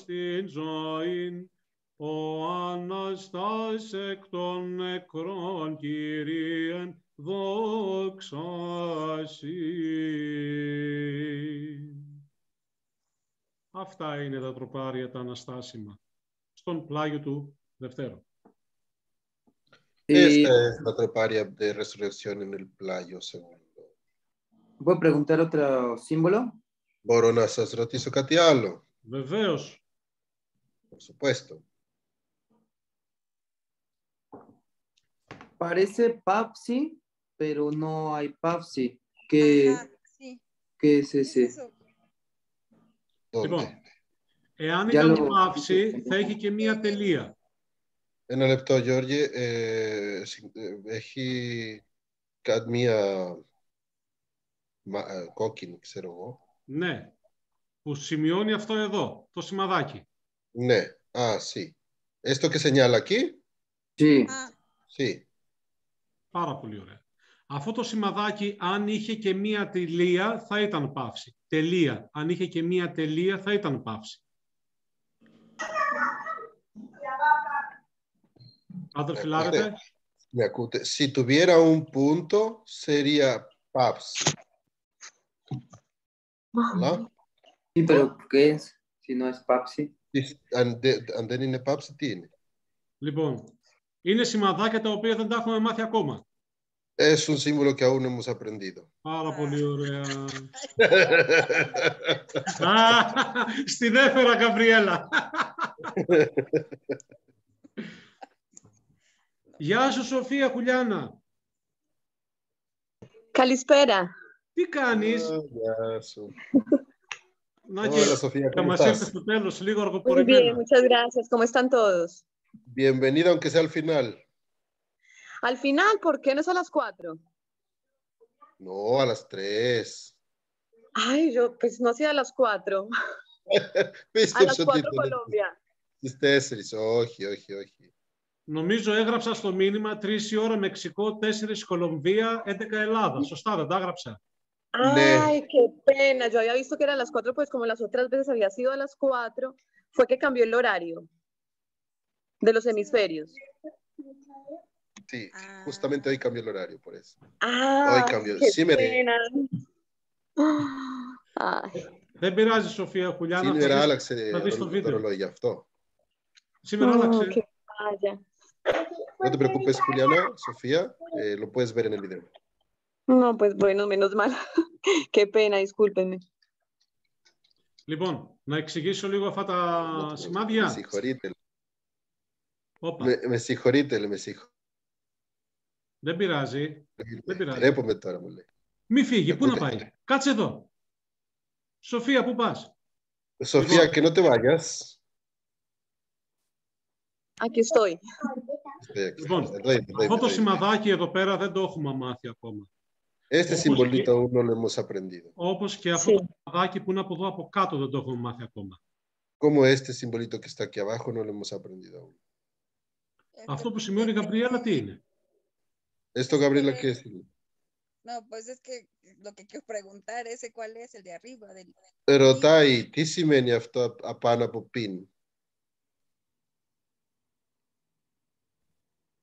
την ζωήν, ο Αναστάς εκ των νεκρών, Κύριε, δόξα Συ. Αυτά είναι τα τροπάρια τα αναστάσιμα στον πλάγιο του Δευτέρου. Y Esta es la treparia de resurrección en el playo segundo. voy a preguntar otro símbolo. Μπορώ να σας ρωτήσω κάτι άλλο, Βεβαίως, por supuesto. Parece Papsi, pero no hay Papsi. ¿Qué, Ajá, sí. qué es ¿Qué es ese? eso? ¿Dónde? Λοιπόν, εάν Για ήταν λόγο. παύση, θα έχει και μία τελεία. Ένα λεπτό, Γιώργη. Ε, συ- ε, έχει κάτι μία μα- ε, κόκκινη, ξέρω εγώ. Ναι, που σημειώνει αυτό εδώ, το σημαδάκι. Ναι. Α, sí. Esto que señala aquí, Sí. Ah, sí. Πάρα πολύ ωραία. Αυτό το σημαδάκι, αν είχε και μία τελεία, θα ήταν παύση. Τελεία. Αν είχε και μία τελεία, θα ήταν παύση. Άντε, Ε, φιλάρετε. Me acute. Si tuviera un punto, sería paps. ¿verdad? Sí, pero ¿qué es? Si no es Papsi. Y- And, the- and then in a paps, τι είναι; Λοιπόν, είναι σημαδάκια τα οποία δεν τα έχουμε μάθει ακόμα. Es un símbolo que aún no hemos aprendido. Πάρα πολύ ωραία. Α, στην έφερα, Γαβριέλα. Γεια σου, Σοφία Κουλιάνα. Καλησπέρα. Τι κάνεις, Ah, Γεια σου. να Hola, και Sofía, θα ¿cómo μας estás? ήρθε στο τέλος, λίγο Muy bien, αργοπορημένα. muchas gracias. ¿Cómo están todos? Bienvenida, aunque sea al final. Al final, ¿por qué no es a las 4? No, a las tres. Ay, yo pues no hacía a las 4. [LAUGHS] Πες A το las στο 4 τίτλο. Colombia. Στις τέσσερις. Όχι, όχι, όχι. Νομίζω έγραψα στο μήνυμα 3 η ώρα Μεξικό, 4 Κολομβία, 11 Ελλάδα. Σωστά, δεν τα έγραψα. Ne. Ay, qué pena. Yo había visto que era a las 4, pues como las otras veces había sido a las 4, fue que cambió el horario de los hemisferios. Sí, Ah. justamente hoy cambió el horario, por eso. Ah, Hoy cambió. qué Sí, me- pena. Ay, Δεν πειράζει, Σοφία Κουλιάνα. Σήμερα θα δεις- άλλαξε θα δεις το το βίντεο. ρολόι γι' αυτό. Σήμερα oh, άλλαξε. qué vaya. No te preocupes, Juliana, Sofía, eh, lo puedes ver en el video. No, pues bueno, menos mal. [LAUGHS] qué pena, discúlpenme. Λοιπόν, να εξηγήσω λίγο αυτά τα Me σημάδια. συγχωρείτε, Όπα, με, με συγχωρείτε, με συγχωρείτε. Δεν πειράζει. Δεν πειράζει. Τρέπομαι τώρα, μου λέει. Μη φύγει, πού να Ακούτε. πάει. Κάτσε εδώ. Σοφία, πού πας; Sofía, Λοιπόν. que no te vayas. Aquí estoy. Estoy aquí. Λοιπόν, Te doy, te doy, αυτό te το doy. σημαδάκι εδώ πέρα δεν το έχουμε μάθει ακόμα. Este Όπως simbolito και- aún no lo hemos aprendido. Όπως και αυτό Sí. το σημαδάκι που είναι από εδώ από κάτω δεν το έχουμε μάθει ακόμα. Como este simbolito que está aquí abajo no lo hemos aprendido aún. Αυτό που σημαίνει η Γαμπριέλα τι είναι; Esto, Gabriela, ¿qué es? No, pues es que lo que quiero preguntar es cuál es el de arriba del. Ρωτάει, τι σημαίνει αυτό απάνω από πιν.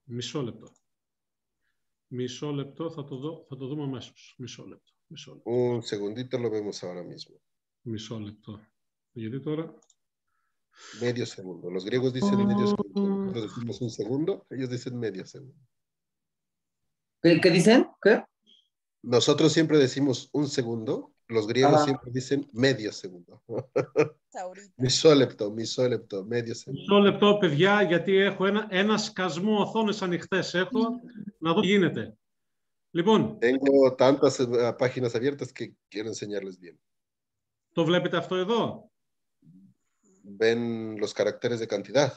Μισό λεπτό. Μισό λεπτό, θα το, δω, θα το δούμε αμέσω. Μισό λεπτό. Μισό λεπτό. Un segundito lo vemos ahora mismo. Μισό λεπτό. Γιατί τώρα. Medio segundo. Los griegos dicen medio segundo. Nosotros decimos un segundo, ellos dicen medio segundo. ¿Qué, qué dicen? ¿Qué? Nosotros siempre decimos un segundo, los griegos Ah. siempre dicen medio segundo. Ahorita. Mισό λεπτό, μισό λεπτό, medio segundo. Μισό λεπτό, παιδιά, γιατί έχω ένα, ένα σκασμό οθόνες ανοιχτές. Έχω να δω τι γίνεται. Λοιπόν, Tengo tantas eh, páginas abiertas que quiero enseñarles bien. το βλέπετε αυτό εδώ. Ven los caracteres de cantidad.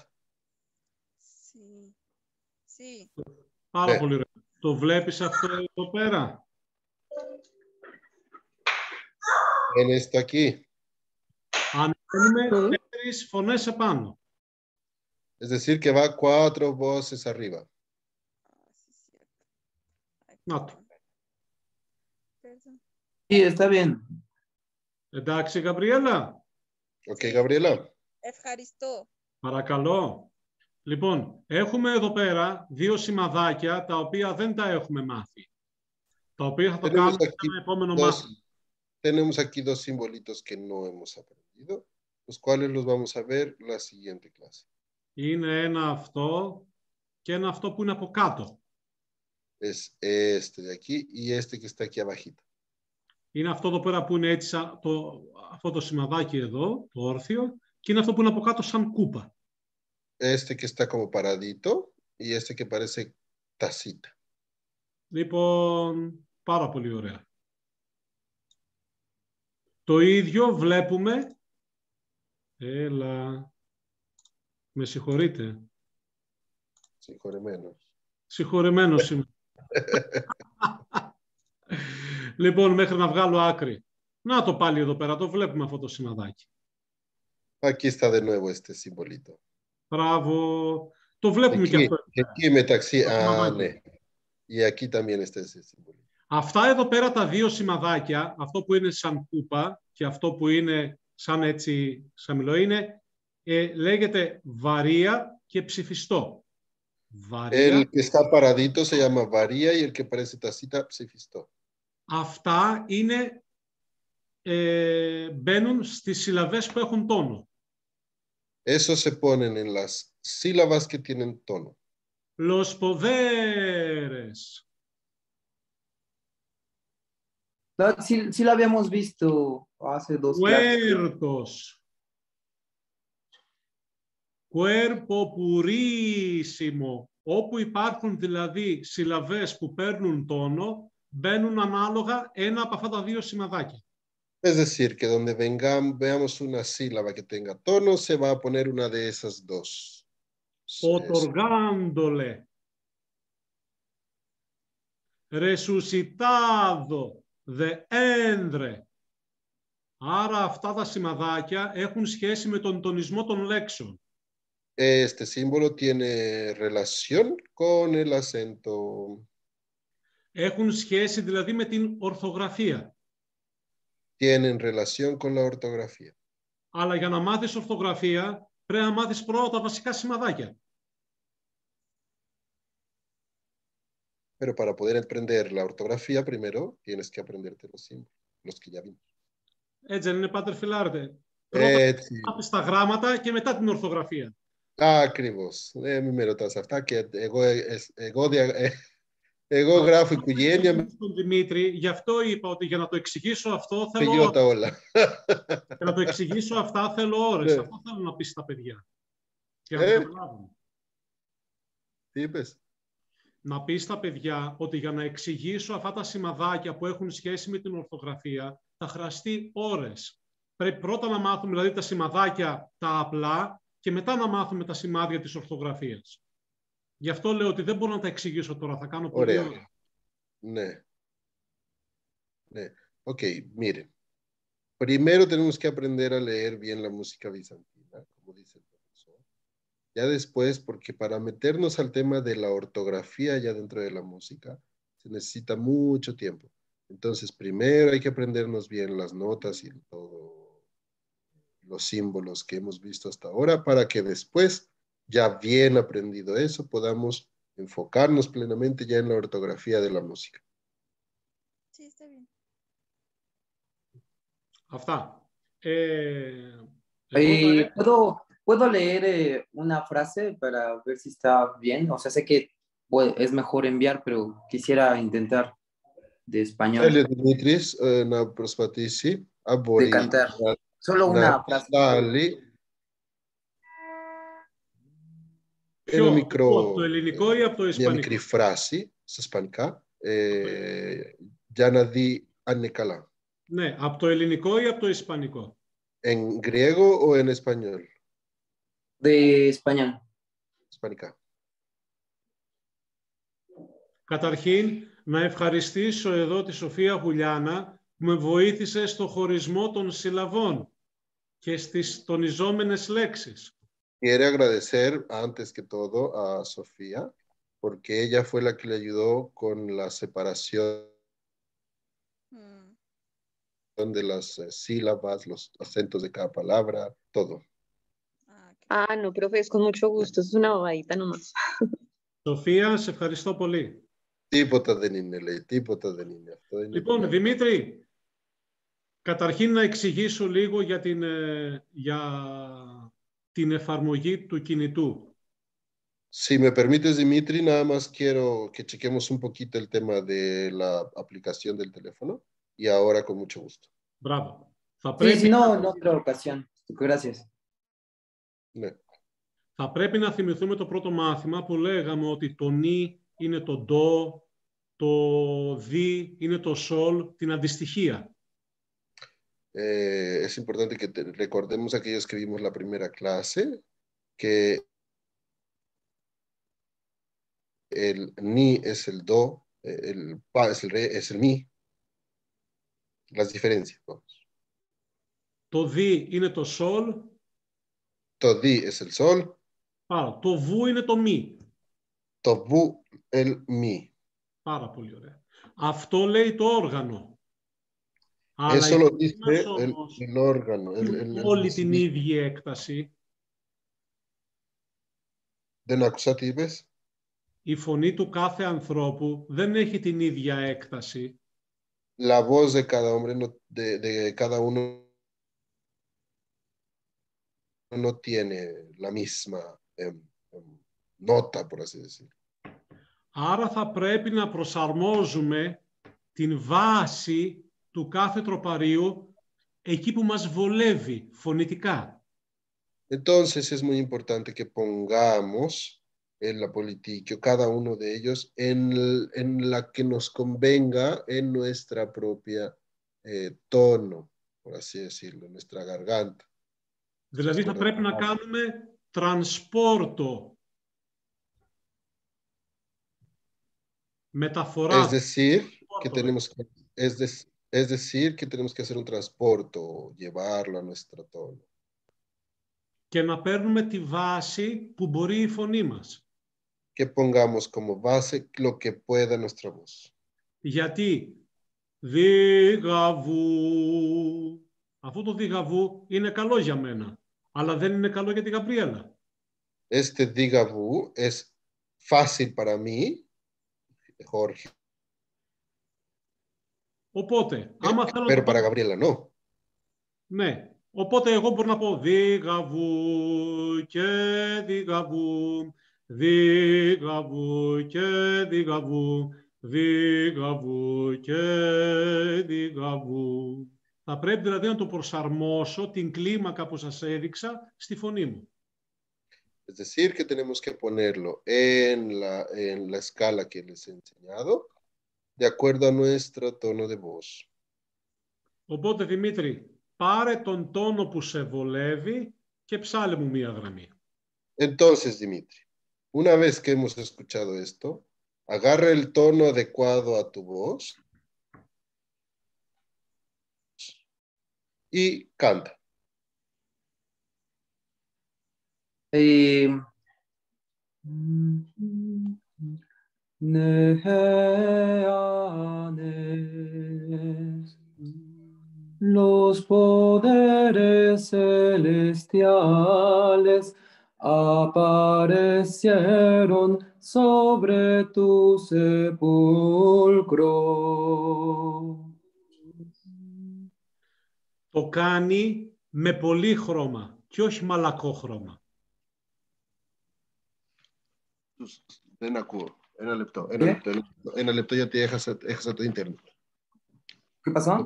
Sí. Sí. Πάρα Ναι. πολύ ωραία. Το βλέπεις αυτό εδώ πέρα. Ven esto aquí. Ανεβαίνουμε Μμ. τέσσερις φωνές επάνω. Es decir, que va cuatro voces arriba. Ah, sí, es cierto. Ay, No. perdón. Perdón. Sí, está bien. Εντάξει, Γαμπριέλα. Ok, Gabriela. Ευχαριστώ. Παρακαλώ. Λοιπόν, έχουμε εδώ πέρα δύο σημαδάκια τα οποία δεν τα έχουμε μάθει. Τα οποία θα το Tenemos κάνουμε σε aquí ένα επόμενο dos- μάθημα. tenemos aquí dos simbolitos que no hemos aprendido, los cuales los vamos a ver la siguiente clase. Είναι ένα αυτό και ένα αυτό που είναι από κάτω. Es este de aquí y este que está aquí abajito. Είναι αυτό εδώ πέρα που είναι έτσι, σαν το, αυτό το σημαδάκι εδώ, το όρθιο, και είναι αυτό που είναι από κάτω σαν κούπα. Este que está como paradito y este que parece tacita. Λοιπόν, πάρα πολύ ωραία. Το ίδιο βλέπουμε... Έλα. Με συγχωρείτε. Συγχωρεμένος. Συγχωρεμένος είμαι. λοιπόν, μέχρι να βγάλω άκρη. Να το πάλι εδώ πέρα, το βλέπουμε αυτό το σημαδάκι. Aquí está de nuevo este simbolito. Μπράβο. Το βλέπουμε και Aquí, αυτό. aquí μεταξύ, Το ah, σημαδάκι. ναι. Y aquí también está ese simbolito. Αυτά εδώ πέρα τα δύο σημαδάκια, αυτό που είναι σαν κούπα και αυτό που είναι σαν έτσι σαμηλό, είναι, ε, λέγεται βαρία και ψηφιστό. Βαρία. El que está paradito se llama varía y el que parece tacita, ψηφιστό. Αυτά είναι, ε, μπαίνουν στις συλλαβές που έχουν τόνο. Esos se ponen en las sílabas que tienen tono. Los poderes. No, sí, sí lo habíamos visto hace dos clases. Huertos. Cuerpo purísimo. Όπου υπάρχουν δηλαδή συλλαβές που παίρνουν τόνο, μπαίνουν ανάλογα ένα από αυτά τα δύο σημαδάκια. Es decir, que donde vengam- veamos una sílaba que tenga tono, se va a poner una de esas dos. Eso. Otorgándole. Resucitado. De endre. Άρα αυτά τα σημαδάκια έχουν σχέση με τον τονισμό των λέξεων. Este símbolo tiene relación con el acento. Έχουν σχέση δηλαδή με την ορθογραφία. Tienen relación con la ortografía. Αλλά για να μάθεις ορθογραφία πρέπει να μάθεις πρώτα τα βασικά σημαδάκια. Pero para poder aprender la ortografía, primero tienes que aprenderte los símbolos, los que ya vimos. Έτσι δεν είναι, Πάτερ Φιλάρτε. Πρώτα Έτσι. μάθεις τα γράμματα και μετά την ορθογραφία. Ακριβώς. Ε, μην με ρωτάς αυτά και εγώ, ε, εγώ, δια- ε, εγώ γράφω οικογένεια με Στον Δημήτρη, γι' αυτό είπα ότι για να το εξηγήσω αυτό θέλω γιώτα όλα. Για να το εξηγήσω αυτά θέλω ώρες. Ναι. Αυτό θέλω να πεις στα παιδιά. Για να Ε. το καταλάβουν. Τι είπες; Να πεις στα παιδιά ότι για να εξηγήσω αυτά τα σημαδάκια που έχουν σχέση με την ορθογραφία θα χρειαστεί ώρες. Πρέπει πρώτα να μάθουμε δηλαδή τα σημαδάκια τα απλά και μετά να μάθουμε τα σημάδια της ορθογραφίας. Γι' αυτό λέω ότι δεν μπορώ να τα εξηγήσω τώρα. Θα κάνω πολύ Ωραία. ώρα. Ναι. Ναι. Ok, miren. Primero tenemos que aprender a leer bien la música bizantina, como dice el profesor. Ya después, porque para meternos al tema de la ortografía ya dentro de la música, se necesita mucho tiempo. Entonces, primero hay que aprendernos bien las notas y todo los símbolos que hemos visto hasta ahora para que después, ya bien aprendido eso, podamos enfocarnos plenamente ya en la ortografía de la música. Sí, está bien. Hafta. Eh, eh, ¿puedo, ¿puedo, leer eh, una frase para ver si está bien? O sea, sé que es mejor enviar, pero quisiera intentar de español. Dimitris, eh, pues ah, De cantar. Solo una frase. Ένα μικρό, από το ελληνικό ή από το μια ισπανικό; μικρή φράση στα ισπανικά ε, για να δει αν είναι καλά. Ναι, από το ελληνικό ή από το ισπανικό; En griego o en español? De español. Ισπανικά. Καταρχήν, να ευχαριστήσω εδώ τη Σοφία Γουλιάνα που με βοήθησε στο χωρισμό των συλλαβών και στις τονιζόμενες λέξεις. Quiere agradecer antes que todo a Sofía porque ella fue la que le ayudó con la separación Mm. de las eh, sílabas, los acentos de cada palabra, todo. Ah, ok. Ah, no, profe, es con mucho gusto. Eso es una bobadita nomás. Σοφία, σε ευχαριστώ πολύ. Τίποτα δεν είναι, λέει, τίποτα δεν είναι. Αυτό είναι Λοιπόν, Δημήτρη, καταρχήν να εξηγήσω λίγο για την, ε, για την εφαρμογή του κινητού. Si me permites, Dimitri, nada más quiero que chequemos un poquito el tema de la aplicación del teléfono y ahora con mucho gusto. Μπράβο. Θα Sí, πρέπει, si no, en otra ocasión. Gracias. Ναι. θα πρέπει να θυμηθούμε το πρώτο μάθημα που λέγαμε ότι το νι είναι το ντο, το δι είναι το σολ, την αντιστοιχεία. Eh, es importante que te- recordemos aquellos que vimos la primera clase, que el ni es el do, eh, el pa es el re, es el mi. Las diferencias, vamos. Το δι είναι το σολ, Το di es el sol, πάρα. Το βου είναι το μη. το bu el mi. Πάρα πολύ ωραία. Αυτό λέει το όργανο. Αλλά Eso η lo φωνή dice μας el, όμως el órgano. el- el- έχει el- όλη την el- ίδια έκταση. Δεν άκουσα τι είπες. Η φωνή του κάθε ανθρώπου δεν έχει την ίδια έκταση. La voz de cada hombre, no- de, de cada uno, no tiene la misma em, em, nota, por así decirlo. Άρα θα πρέπει να προσαρμόζουμε την βάση του κάθε τροπαρίου εκεί που μας βολεύει φωνητικά. Entonces es muy importante que pongamos en la politique, cada uno de ellos, en, el- en la que nos convenga en nuestra propia eh, tono, por así decirlo, nuestra garganta. Δηλαδή θα πρέπει να κάνουμε τρανσπόρτο. Μεταφορά. Es decir, que Transporto. tenemos que, es, des- es decir, que tenemos que hacer un transporte, o llevarlo a nuestro tono. και να παίρνουμε τη βάση που μπορεί η φωνή μας. Que pongamos como base lo que pueda nuestra voz. Γιατί δίγαβου, αυτό το δίγαβου είναι καλό για μένα, αλλά δεν είναι καλό για την Γαμπριέλα. Este diga vu es fácil para mí, Jorge, Οπότε, άμα θέλω... pero να para πω- Gabriela no. Ναι. Οπότε εγώ μπορώ να πω δίγαβου και δίγαβου, δίγαβου και δίγαβου, δίγαβου και δίγαβου. Θα πρέπει δηλαδή να το προσαρμόσω την κλίμακα που σας έδειξα στη φωνή μου. Es decir, que tenemos que ponerlo en la, en la escala que les he enseñado, de acuerdo a nuestro tono de voz. Οπότε, Δημήτρη, πάρε τον τόνο που σε βολεύει και ψάλε μου μία γραμμή. Entonces, Dimitri, una vez que hemos escuchado esto, agarra el tono adecuado a tu voz y canta. Eh, Neanes, los poderes celestiales aparecieron sobre tu sepulcro. Το κάνει με πολύχρωμα και όχι μαλακόχρωμα. Δεν ακούω. Ένα λεπτό. Ένα Ε; λεπτό. Ένα λεπτό, ένα λεπτό γιατί έχασα, έχασα το ίντερνετ. ¿Qué pasó?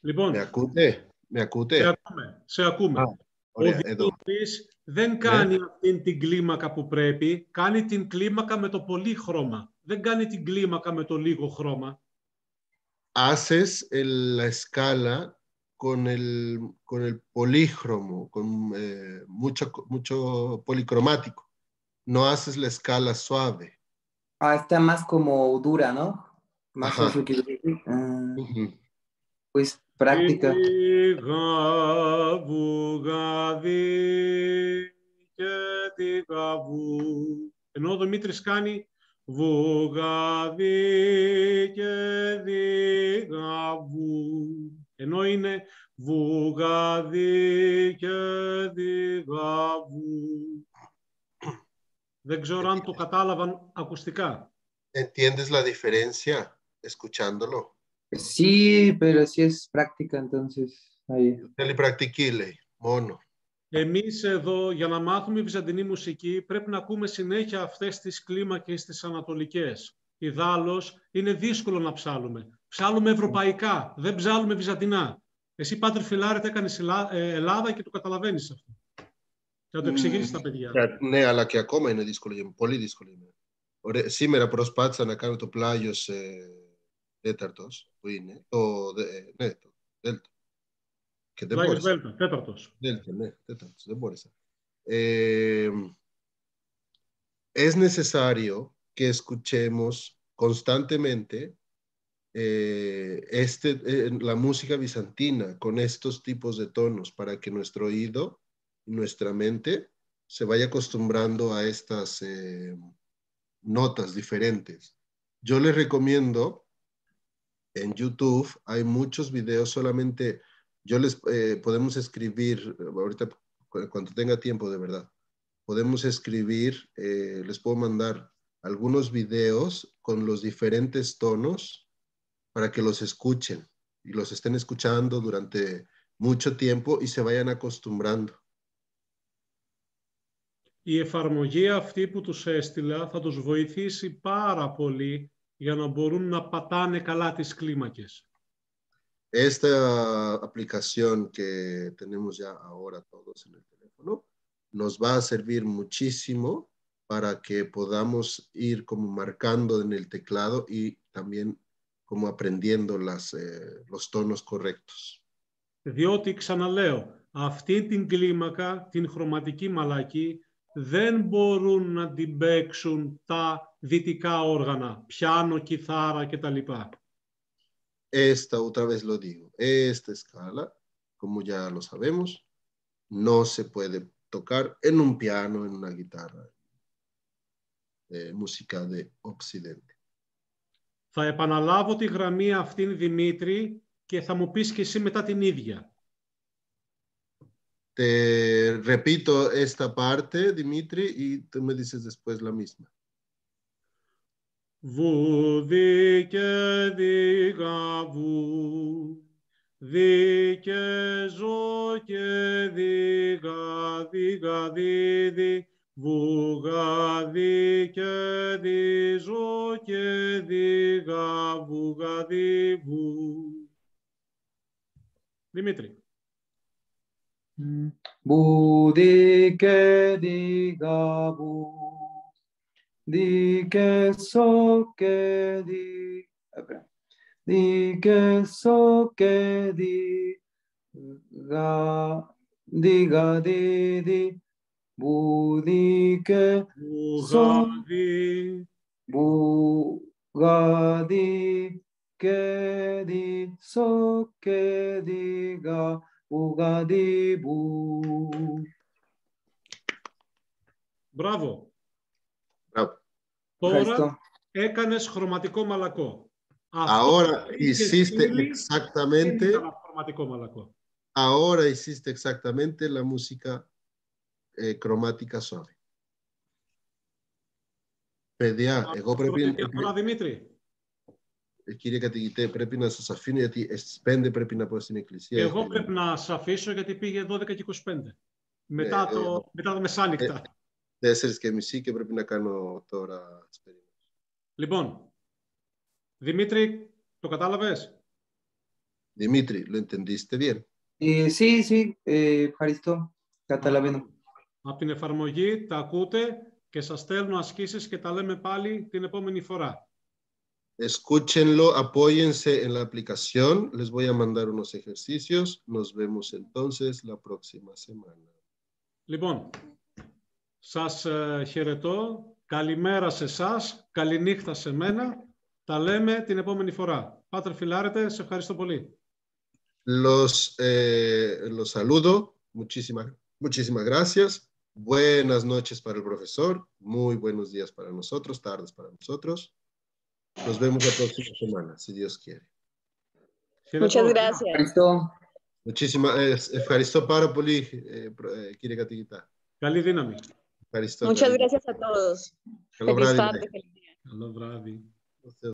Λοιπόν, Με ακούτε; Με σε ακούτε; ακούμε. Σε ακούμε. Α, Ο Ωραία, εδώ. Δημήτρης δεν κάνει αυτή την κλίμακα που πρέπει, κάνει την κλίμακα με το πολύχρωμα. Δεν κάνει την κλίμακα με το λίγο χρώμα. Haces el- la escala con el, con el polícromo, con eh, mucho, mucho policromático. No haces la escala suave. Ah, está más como dura, ¿no? Más Ajá. eso que Ah, Ujú. pues práctica. Δίγαβου γαδί και δίγαβου. Ενώ ο Δημήτρης κάνει βουγαδί και δίγαβου. Ενώ είναι βουγαδί και διγαβού. Δεν ξέρω αν το κατάλαβαν ακουστικά. ¿Entiendes la diferencia escuchándolo? Sí, pero sí es práctica, entonces ahí. Θέλει πρακτική, λέει, μόνο. Εμείς εδώ, για να μάθουμε βυζαντινή μουσική, πρέπει να ακούμε συνέχεια αυτές τις κλίμακες τις ανατολικές. Ιδάλλως, είναι δύσκολο να ψάλουμε. Ψάλουμε ευρωπαϊκά, δεν ψάλουμε βυζαντινά. Εσύ, Πάτρε Φιλάρετ, έκανες Ελλά- ε, Ελλάδα και το καταλαβαίνεις αυτό. Και να το εξηγήσεις στα παιδιά. Ναι, αλλά και ακόμα είναι δύσκολο για μένα. Πολύ δύσκολο για μένα. Ωραία, σήμερα προσπάθησα να κάνω το πλάγιος ε, τέταρτος, που είναι, το, δε- ε, ναι, το δέλτα. Και δεν Πλάγιος μπόρεσα. Βέλτα, τέταρτος. Δέλτα, ναι, τέταρτος, δεν μπόρεσα. Ε, es necesario que escuchemos constantemente eh, este, eh, la música bizantina con estos tipos de tonos para que nuestro oído y nuestra mente se vaya acostumbrando a estas eh, notas diferentes. Yo les recomiendo en YouTube, hay muchos videos, solamente yo les eh, podemos escribir, ahorita cu- cuando tenga tiempo de verdad, podemos escribir, eh, les puedo mandar algunos videos con los diferentes tonos para que los escuchen y los estén escuchando durante mucho tiempo y se vayan acostumbrando. Η εφαρμογή αυτή που τους έστειλα θα τους βοηθήσει πάρα πολύ για να μπορούν να πατάνε καλά τις κλίμακες. Esta aplicación que tenemos ya ahora todos en el teléfono nos va a servir muchísimo para que podamos ir como marcando en el teclado y también como aprendiendo las, eh, los tonos correctos. Διότι, ξαναλέω, αυτή την κλίμακα, την χρωματική μαλακή, δεν μπορούν να την παίξουν τα δυτικά όργανα, πιάνο, κιθάρα κτλ. Esta, otra vez lo digo, esta escala, como ya lo sabemos, no se puede tocar en un piano, en una guitarra, eh, música de Occidente. Θα επαναλάβω τη γραμμή αυτήν, Δημήτρη, και θα μου πεις και εσύ μετά την ίδια. Te repito esta parte, Dimitri, y tú me dices después la misma. Βουδί και διγαβού, δι και ζω και διγα, διγα δίδι, βουγα δι και δι ζω και διγα, βουγα δι βου. Δημήτρη. Budi que diga bu, di que so que di, espera. di que so que di, ga, diga di di, budi que Βουγα δι, bu, ga di que di so que diga, buga di bu. Μπράβο. Bravo. Τώρα Ευχαριστώ. έκανες χρωματικό μαλακό. Ahora που είχες hiciste στείλει δεν exactamente, ήταν χρωματικό μαλακό. ahora hiciste exactamente la música eh, cromática suave. Παιδιά, εγώ Αυτό πρέπει, είναι διαφορά, Δημήτρη. Ε, κύριε καθηγητέ, πρέπει να σας αφήνω γιατί στις 5 πρέπει να πάω στην εκκλησία. Εγώ Και- πρέπει να σε αφήσω γιατί πήγε 12 και 25. Μετά, Ε, το, μετά το μεσάνυχτα. Τέσσερις και μισή και πρέπει να κάνω τώρα τις περίπτωσεις. Λοιπόν, Δημήτρη, το κατάλαβες; Δημήτρη, lo entendiste bien. Eh, sí, sí, eh, ευχαριστώ. Καταλαβαίνω. Από την εφαρμογή τα ακούτε και σας στέλνω ασκήσεις και τα λέμε πάλι την επόμενη φορά. Escúchenlo, apóyense en la aplicación. Les voy a mandar unos ejercicios. Nos vemos entonces la próxima semana. Λοιπόν, σας ε, χαιρετώ. Καλημέρα σε εσάς. Καληνύχτα σε μένα. Τα λέμε την επόμενη φορά. Πάτρε Φιλάρετε, σε ευχαριστώ πολύ. Los, eh, los saludo. Muchísimas, muchísimas gracias. Buenas noches para el profesor. Muy buenos días para nosotros, tardes para nosotros. Nos vemos la próxima semana, si Dios quiere. Χαιρετώ. Muchas gracias. Ευχαριστώ. Muchísimas, ε, ευχαριστώ πάρα πολύ, ε, προ- ε, κύριε καθηγητά. Καλή δύναμη. Ευχαριστώ. Muchas gracias a todos. Καλό Feliz βράδυ. tarde. Μάη. feliz día. Καλό βράδυ. Ο Θεός